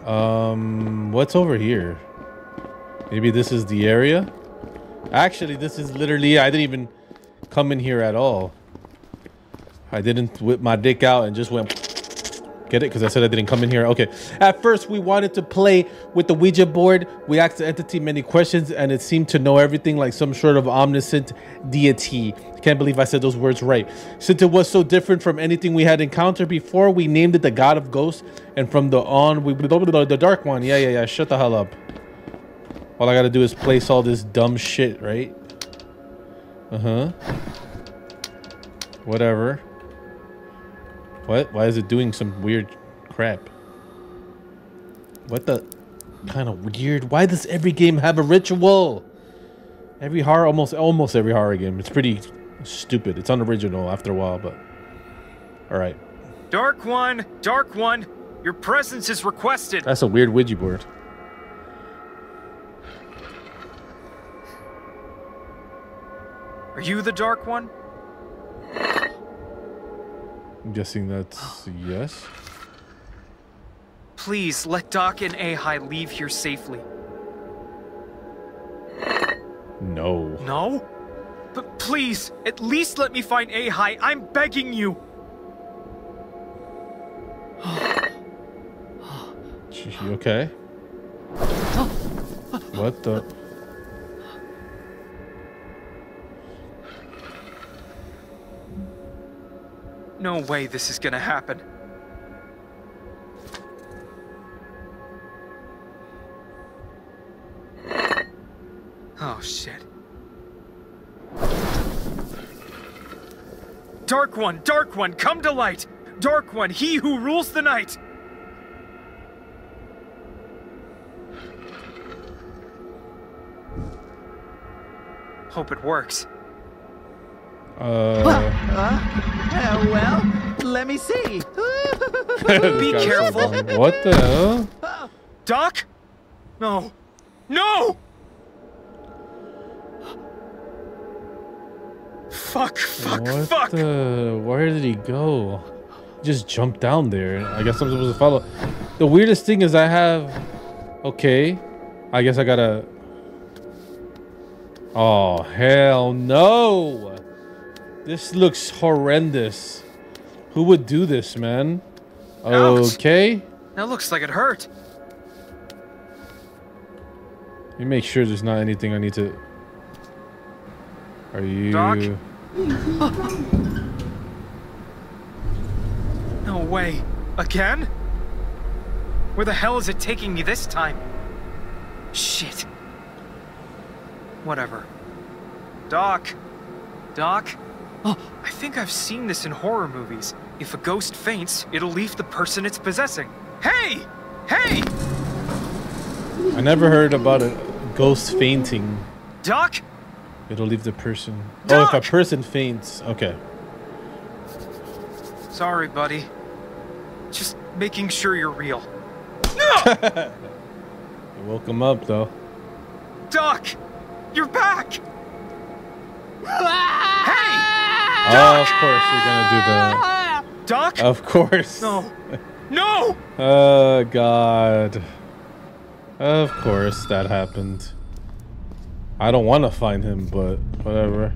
A: Um, what's over here? Maybe this is the area? Actually, this is literally, I didn't even come in here at all. I didn't whip my dick out and just went, get it? Because I said I didn't come in here. Okay. At first, we wanted to play with the Ouija board. We asked the entity many questions and it seemed to know everything like some sort of omniscient deity. Can't believe I said those words right. Since it was so different from anything we had encountered before, we named it the God of Ghosts. And from the on, we the Dark One. Yeah, yeah, yeah. Shut the hell up. All I gotta do is place all this dumb shit, right? Uh-huh. Whatever. What? Why is it doing some weird crap? What the kind of weird? Why does every game have a ritual? Every horror, almost almost every horror game. It's pretty stupid. It's unoriginal after a while, but all right.
B: Dark One, Dark One, your presence is requested.
A: That's a weird Ouija board.
B: Are you the Dark One?
A: I'm guessing that's yes.
B: Please let Doc and Ahai leave here safely.
A: No.
B: No? But please, at least let me find Ahai. I'm begging you.
A: You okay? What the?
B: No way this is gonna happen. Oh shit. Dark One, Dark One, come to light! Dark One, he who rules the night! Hope it works.
A: Uh.
D: Uh, well, let me see.
B: Be careful.
A: What the hell?
B: Doc? No. No! Fuck, fuck,
A: what
B: fuck!
A: the? Where did he go? He just jumped down there. I guess I'm supposed to follow. The weirdest thing is I have. Okay, I guess I gotta. Oh hell no! This looks horrendous. Who would do this, man? Okay.
B: That looks like it hurt.
A: Let me make sure there's not anything I need to. Are you?
B: Doc? No way. Again? Where the hell is it taking me this time? Shit. Whatever. Doc. Doc? Oh, I think I've seen this in horror movies. If a ghost faints, it'll leave the person it's possessing. Hey! Hey!
A: I never heard about a ghost fainting.
B: Doc?
A: It'll leave the person. Oh, if a person faints. Okay.
B: Sorry, buddy. Just making sure you're real.
A: It woke him up though.
B: Doc! You're back! Ah!
A: Oh, of course you're gonna do that.
B: Doc?
A: Of course.
B: No. No!
A: Oh God. Of course that happened. I don't want to find him, but whatever.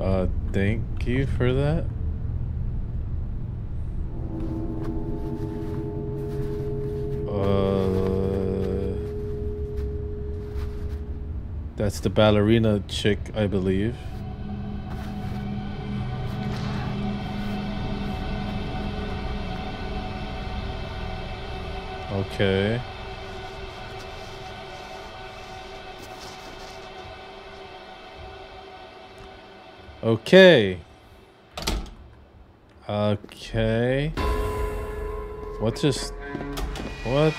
A: Uh, thank you for that. Uh, that's the ballerina chick, I believe. Okay. Okay. Okay. What just... What?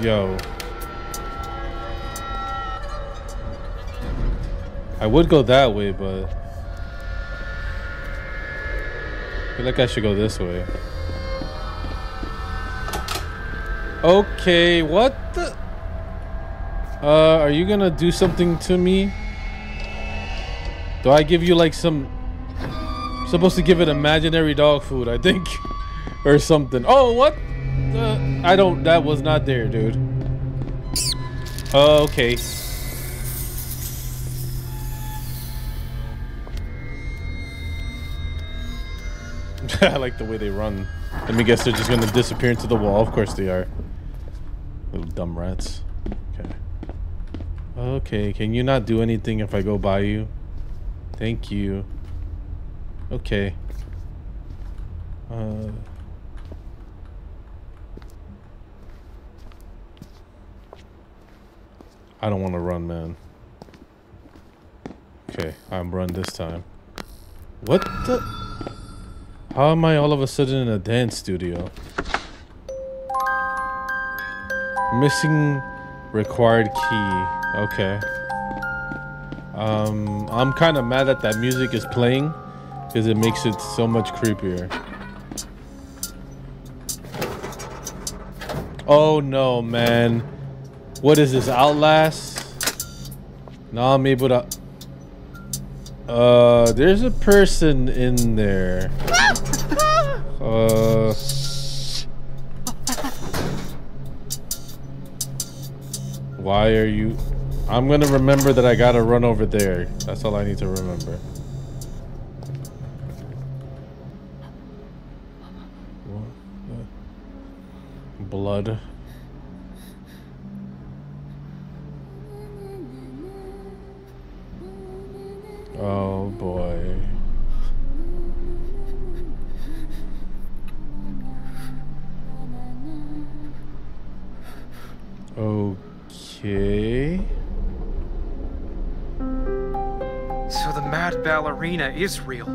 A: Yo. I would go that way, but... I feel like I should go this way. Okay, what the? Uh, are you gonna do something to me? Do I give you like some... Supposed to give it imaginary dog food, I think. or something. Oh, what? Uh, I don't... That was not there, dude. Uh, okay. I like the way they run. Let me guess they're just gonna disappear into the wall. Of course they are. Little dumb rats. Okay. Okay, can you not do anything if I go by you? Thank you. Okay. Uh... I don't want to run, man. Okay, I'm run this time. What the? How am I all of a sudden in a dance studio? Missing required key. Okay. Um, I'm kind of mad that that music is playing because it makes it so much creepier. Oh no, man. What is this, Outlast? Now I'm able to... Uh, there's a person in there. Uh... Why are you... I'm gonna remember that I gotta run over there. That's all I need to remember. Blood.
B: Is real.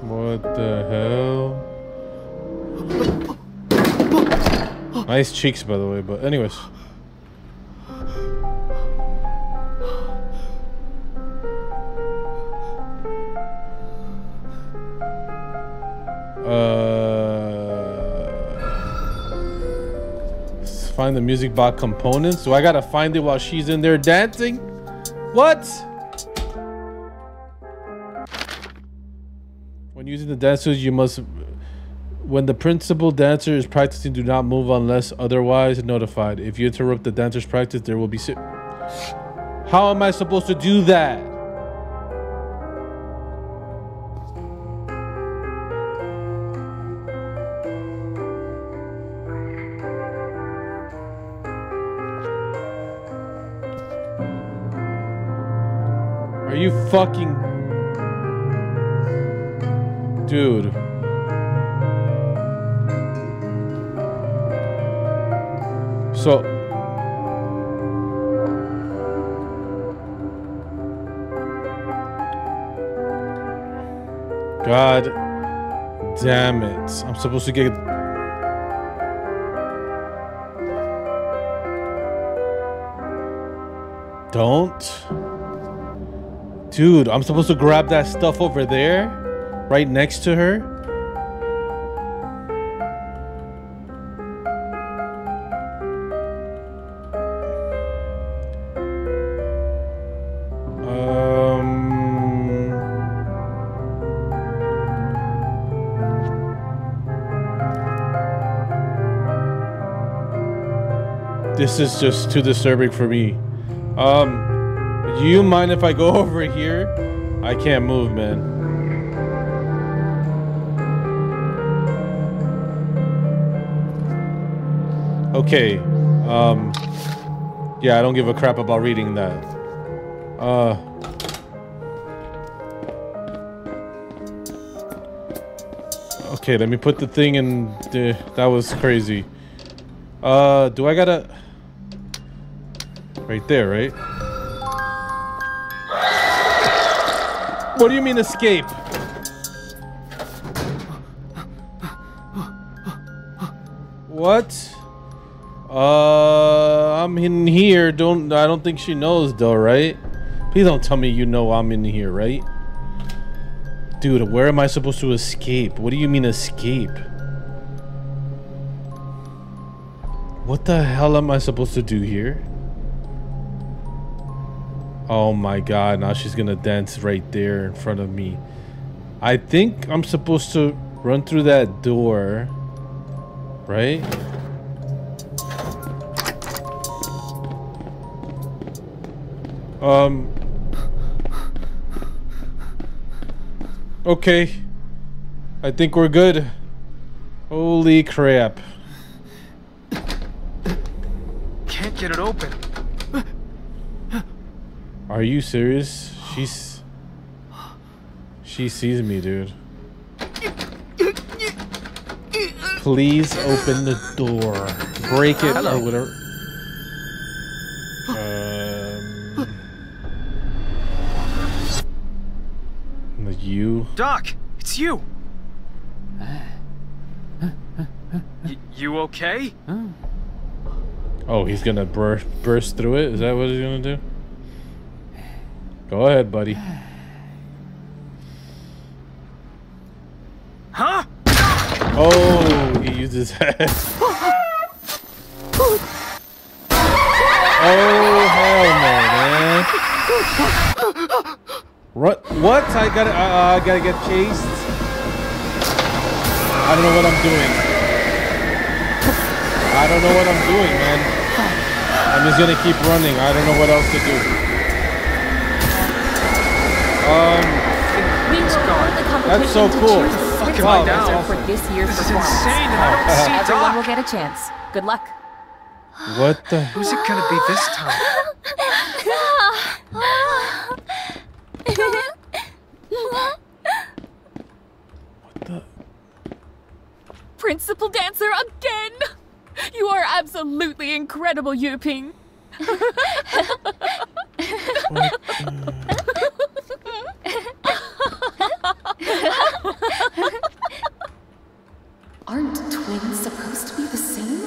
A: What the hell? Nice cheeks, by the way, but anyways. The music box component. So I gotta find it while she's in there dancing? What? When using the dancers, you must. When the principal dancer is practicing, do not move unless otherwise notified. If you interrupt the dancer's practice, there will be. How am I supposed to do that? Are you fucking. Dude. So. God damn it. I'm supposed to get. Don't. Dude, I'm supposed to grab that stuff over there? Right next to her? Um... This is just too disturbing for me. Um, do you mind if I go over here? I can't move, man. Okay. Um, yeah, I don't give a crap about reading that. Uh. Okay, let me put the thing in. The, that was crazy. Uh, do I gotta? Right there, right? What do you mean escape? What? Uh, I'm in here. Don't I don't think she knows though, right? Please don't tell me you know I'm in here, right? Dude, where am I supposed to escape? What do you mean escape? What the hell am I supposed to do here? Oh my god, now she's gonna dance right there in front of me. I think I'm supposed to run through that door. Right? Um. Okay. I think we're good. Holy crap.
B: Can't get it open.
A: Are you serious? She's... She sees me, dude. Please open the door. Break it
D: Hello.
A: or whatever. Um... the You?
B: Doc, it's you. Y- you okay?
A: Oh, he's gonna burst burst through it? Is that what he's gonna do? Go ahead, buddy.
B: Huh?
A: Oh, he used his head. Oh hell no, man! What? What? I gotta, uh, I gotta get chased. I don't know what I'm doing. I don't know what I'm doing, man. I'm just gonna keep running. I don't know what else to do. Um,
J: We will hold the competition
A: That's so
J: to
A: cool.
J: choose the
B: Fuck
J: principal
B: am I
J: dancer
B: now?
J: for this year's
B: This is
J: performance.
B: insane, and I don't see
J: Everyone
B: Doc.
J: will get a chance. Good luck.
A: what the?
B: Who's it gonna be this time? what the?
J: Principal dancer again! You are absolutely incredible, Yu Ping.
K: Aren't twins supposed to be the same?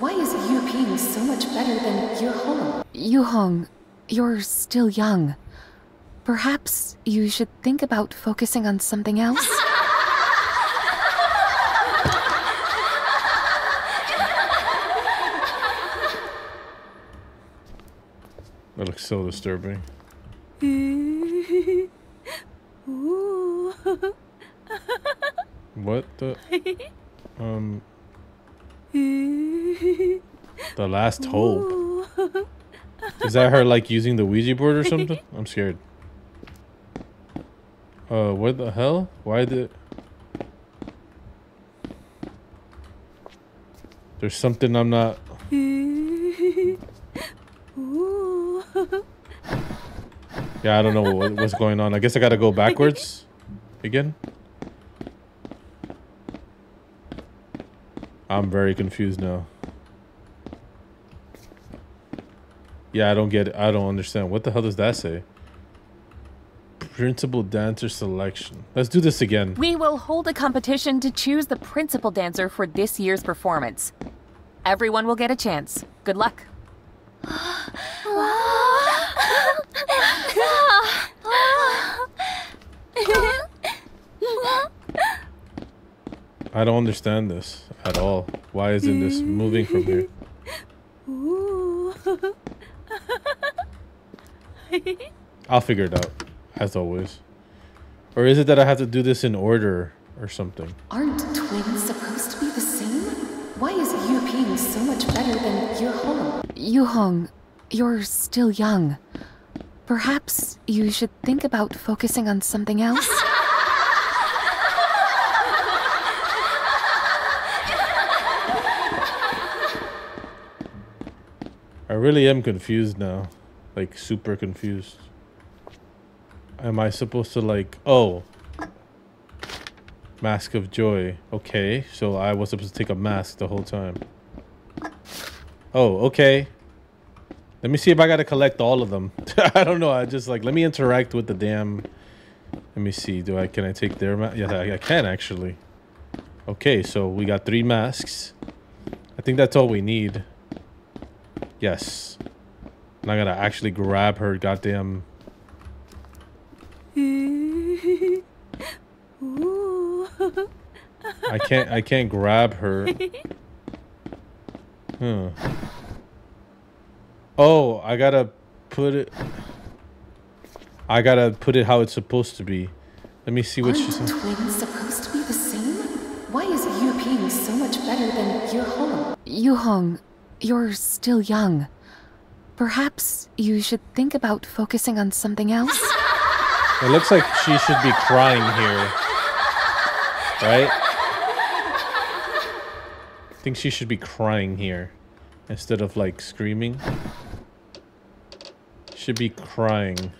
K: Why is Yu Ping so much better than Yu Hong?
J: Yu Hong, you're still young. Perhaps you should think about focusing on something else?
A: That looks so disturbing. What the? Um. The last hope. Is that her like using the Ouija board or something? I'm scared. Uh, what the hell? Why did? There's something I'm not. Yeah, I don't know what, what's going on. I guess I gotta go backwards again? I'm very confused now. Yeah, I don't get it. I don't understand. What the hell does that say? Principal dancer selection. Let's do this again.
J: We will hold a competition to choose the principal dancer for this year's performance. Everyone will get a chance. Good luck.
A: I don't understand this at all. Why isn't this moving from here? I'll figure it out, as always. Or is it that I have to do this in order or something?
K: Aren't twins supposed to be the same? Why is Yu Ping so much better than Yu Hong?
J: Yu Hong, you're still young. Perhaps you should think about focusing on something else?
A: I really am confused now. Like, super confused. Am I supposed to, like, oh. Mask of Joy. Okay, so I was supposed to take a mask the whole time. Oh, okay. Let me see if I gotta collect all of them. I don't know. I just like let me interact with the damn. Let me see. Do I can I take their mask? Yeah, I, I can actually. Okay, so we got three masks. I think that's all we need. Yes. And I gotta actually grab her goddamn. I can't. I can't grab her. Huh. Oh, I gotta put it. I gotta put it how it's supposed to be. Let me see what
K: Aren't
A: she's.
K: twins supposed to be the same? Why is Yu Ping so much better than Yu Hong?
J: Yu Hong, you're still young. Perhaps you should think about focusing on something else?
A: It looks like she should be crying here. Right? I think she should be crying here instead of like screaming. Should be crying.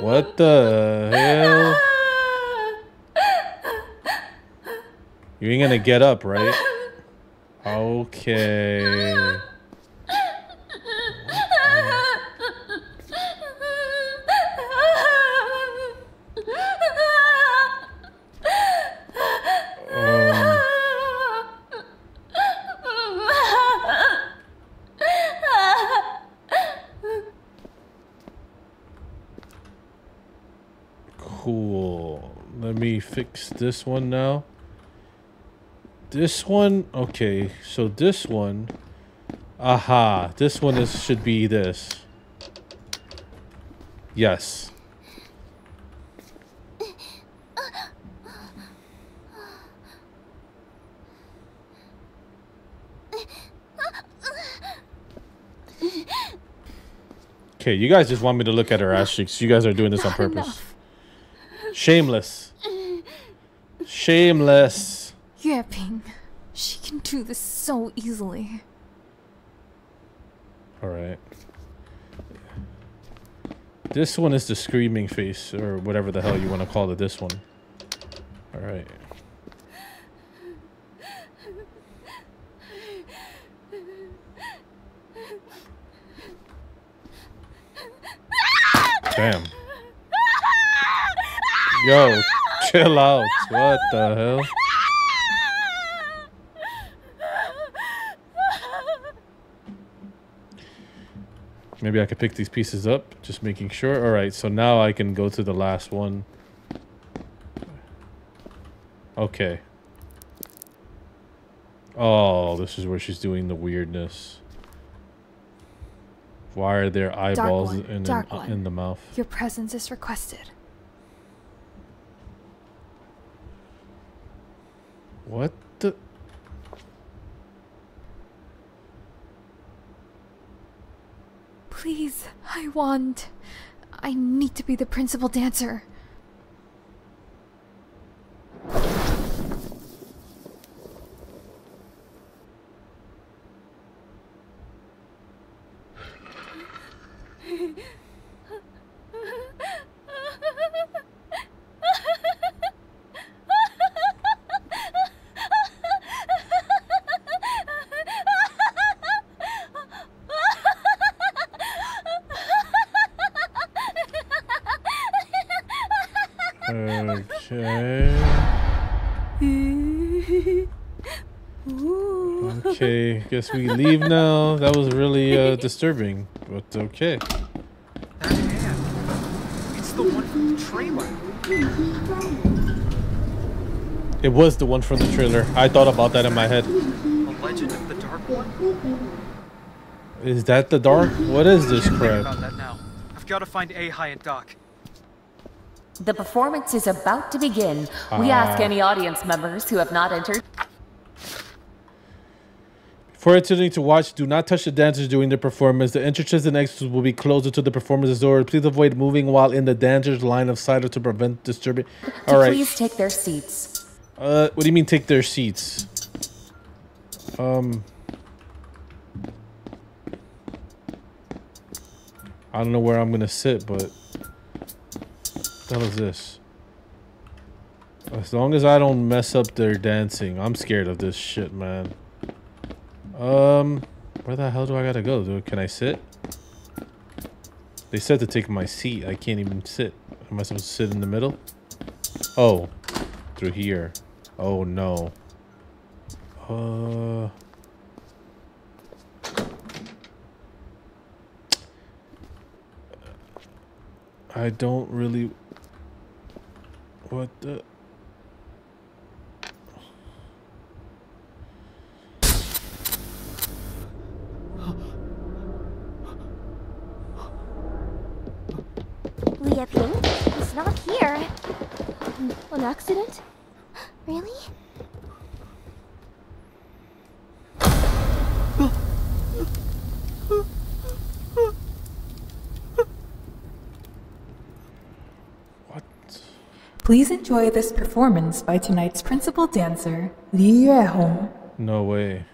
A: What the hell? You ain't gonna get up, right? Okay. Um, cool. Let me fix this one now. This one, okay. So this one, aha. This one is should be this. Yes. Okay, you guys just want me to look at her ass cheeks. You guys are doing this on purpose. Shameless. Shameless.
C: Yue Ping, she can do this so easily.
A: Alright. This one is the screaming face, or whatever the hell you want to call it, this one. Alright. Damn. Yo, chill out. What the hell? Maybe I could pick these pieces up, just making sure. All right, so now I can go to the last one. Okay. Oh, this is where she's doing the weirdness. Why are there eyeballs
C: one,
A: in, uh,
C: one.
A: in the mouth?
C: Your presence is requested.
A: What the?
C: Please, I want. I need to be the principal dancer.
A: Guess we leave now. That was really uh, disturbing, but okay.
B: It's the
A: It was the one from the trailer. I thought about that in my head.
B: A legend of the Dark One.
A: Is that the dark? What is this
B: Can't
A: crap?
B: about that now. I've got to find Ahai and Doc.
L: The performance is about to begin. We
A: Ah.
L: ask any audience members who have not entered.
A: For attending to watch, do not touch the dancers during the performance. The entrances and exits will be closed until the performance is over. Please avoid moving while in the dancers' line of sight or to prevent disturbing. All right.
L: please take their seats.
A: Uh, what do you mean take their seats? Um, I don't know where I'm gonna sit, but what the hell is this? As long as I don't mess up their dancing, I'm scared of this shit, man. Um, where the hell do I gotta go? Dude? Can I sit? They said to take my seat. I can't even sit. Am I supposed to sit in the middle? Oh, through here. Oh no. Uh. I don't really. What the?
G: Leah Pink? He's not here. An accident? Really?
M: Please enjoy this performance by tonight's principal dancer, Lee Yue-hong.
A: No way.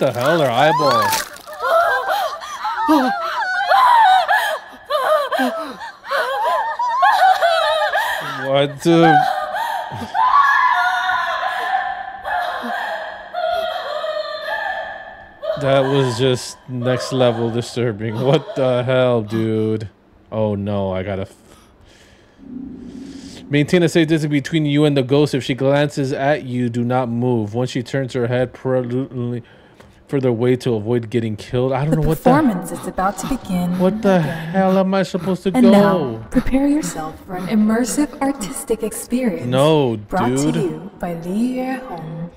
A: The hell are eyeballs? What the? That was just next level disturbing. What the hell, dude? Oh no, I gotta. Maintain a safe distance between you and the ghost. If she glances at you, do not move. Once she turns her head prudently further way to avoid getting killed. I don't know what the
M: Performance is about to begin.
A: what the hell am I supposed to
M: And
A: go?
M: now, prepare yourself for an immersive artistic experience.
A: No,
M: brought
A: dude.
M: to you by Lee Yue-hong.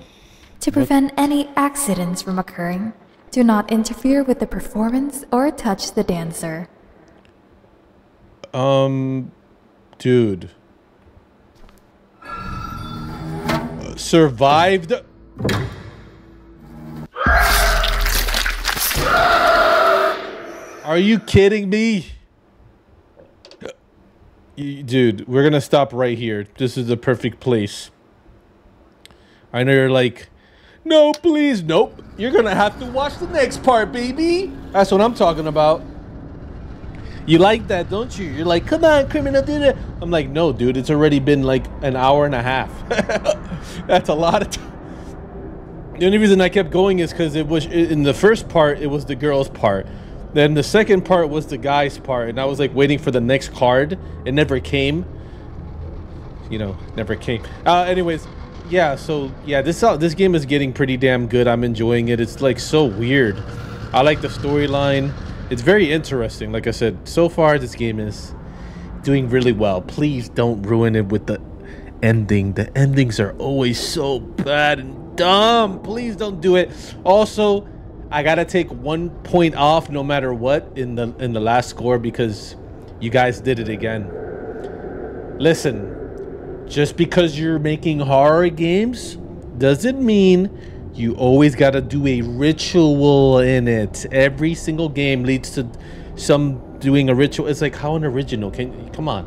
C: To prevent any accidents from occurring, do not interfere with the performance or touch the dancer.
A: Um, dude. Survived. Are you kidding me? Dude, we're gonna stop right here. This is the perfect place. I know you're like, no, please, nope. You're gonna have to watch the next part, baby. That's what I'm talking about. You like that, don't you? You're like, come on, criminal, that. I'm like, no, dude, it's already been like an hour and a half. That's a lot of time. The only reason I kept going is because it was in the first part, it was the girl's part. Then the second part was the guy's part, and I was like waiting for the next card. It never came. You know, never came. Uh, anyways, yeah. So yeah, this uh, this game is getting pretty damn good. I'm enjoying it. It's like so weird. I like the storyline. It's very interesting. Like I said, so far this game is doing really well. Please don't ruin it with the ending. The endings are always so bad and dumb. Please don't do it. Also, I gotta take one point off no matter what in the in the last score because you guys did it again. Listen, just because you're making horror games doesn't mean you always gotta do a ritual in it. Every single game leads to some doing a ritual. It's like how an original can come on.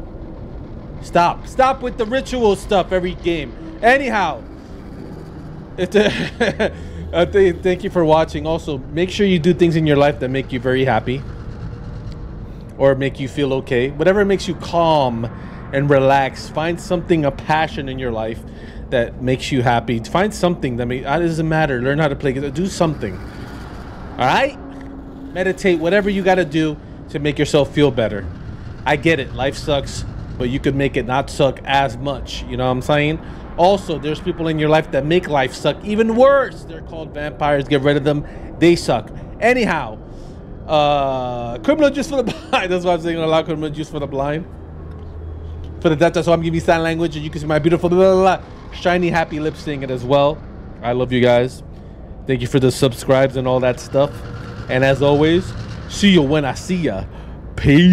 A: Stop. Stop with the ritual stuff every game. Anyhow, if the, uh, th- thank you for watching. Also, make sure you do things in your life that make you very happy or make you feel okay. Whatever makes you calm and relax. Find something, a passion in your life that makes you happy. Find something that it doesn't matter. Learn how to play. Do something. All right? Meditate, whatever you got to do to make yourself feel better. I get it. Life sucks, but you could make it not suck as much. You know what I'm saying? Also, there's people in your life that make life suck even worse. They're called vampires. Get rid of them. They suck. Anyhow, uh, criminal juice for the blind. That's why I'm saying a lot of criminal juice for the blind. For the deaf, so I'm giving you sign language, and you can see my beautiful blah, blah, blah, shiny happy lips singing it as well. I love you guys. Thank you for the subscribes and all that stuff. And as always, see you when I see ya. Peace.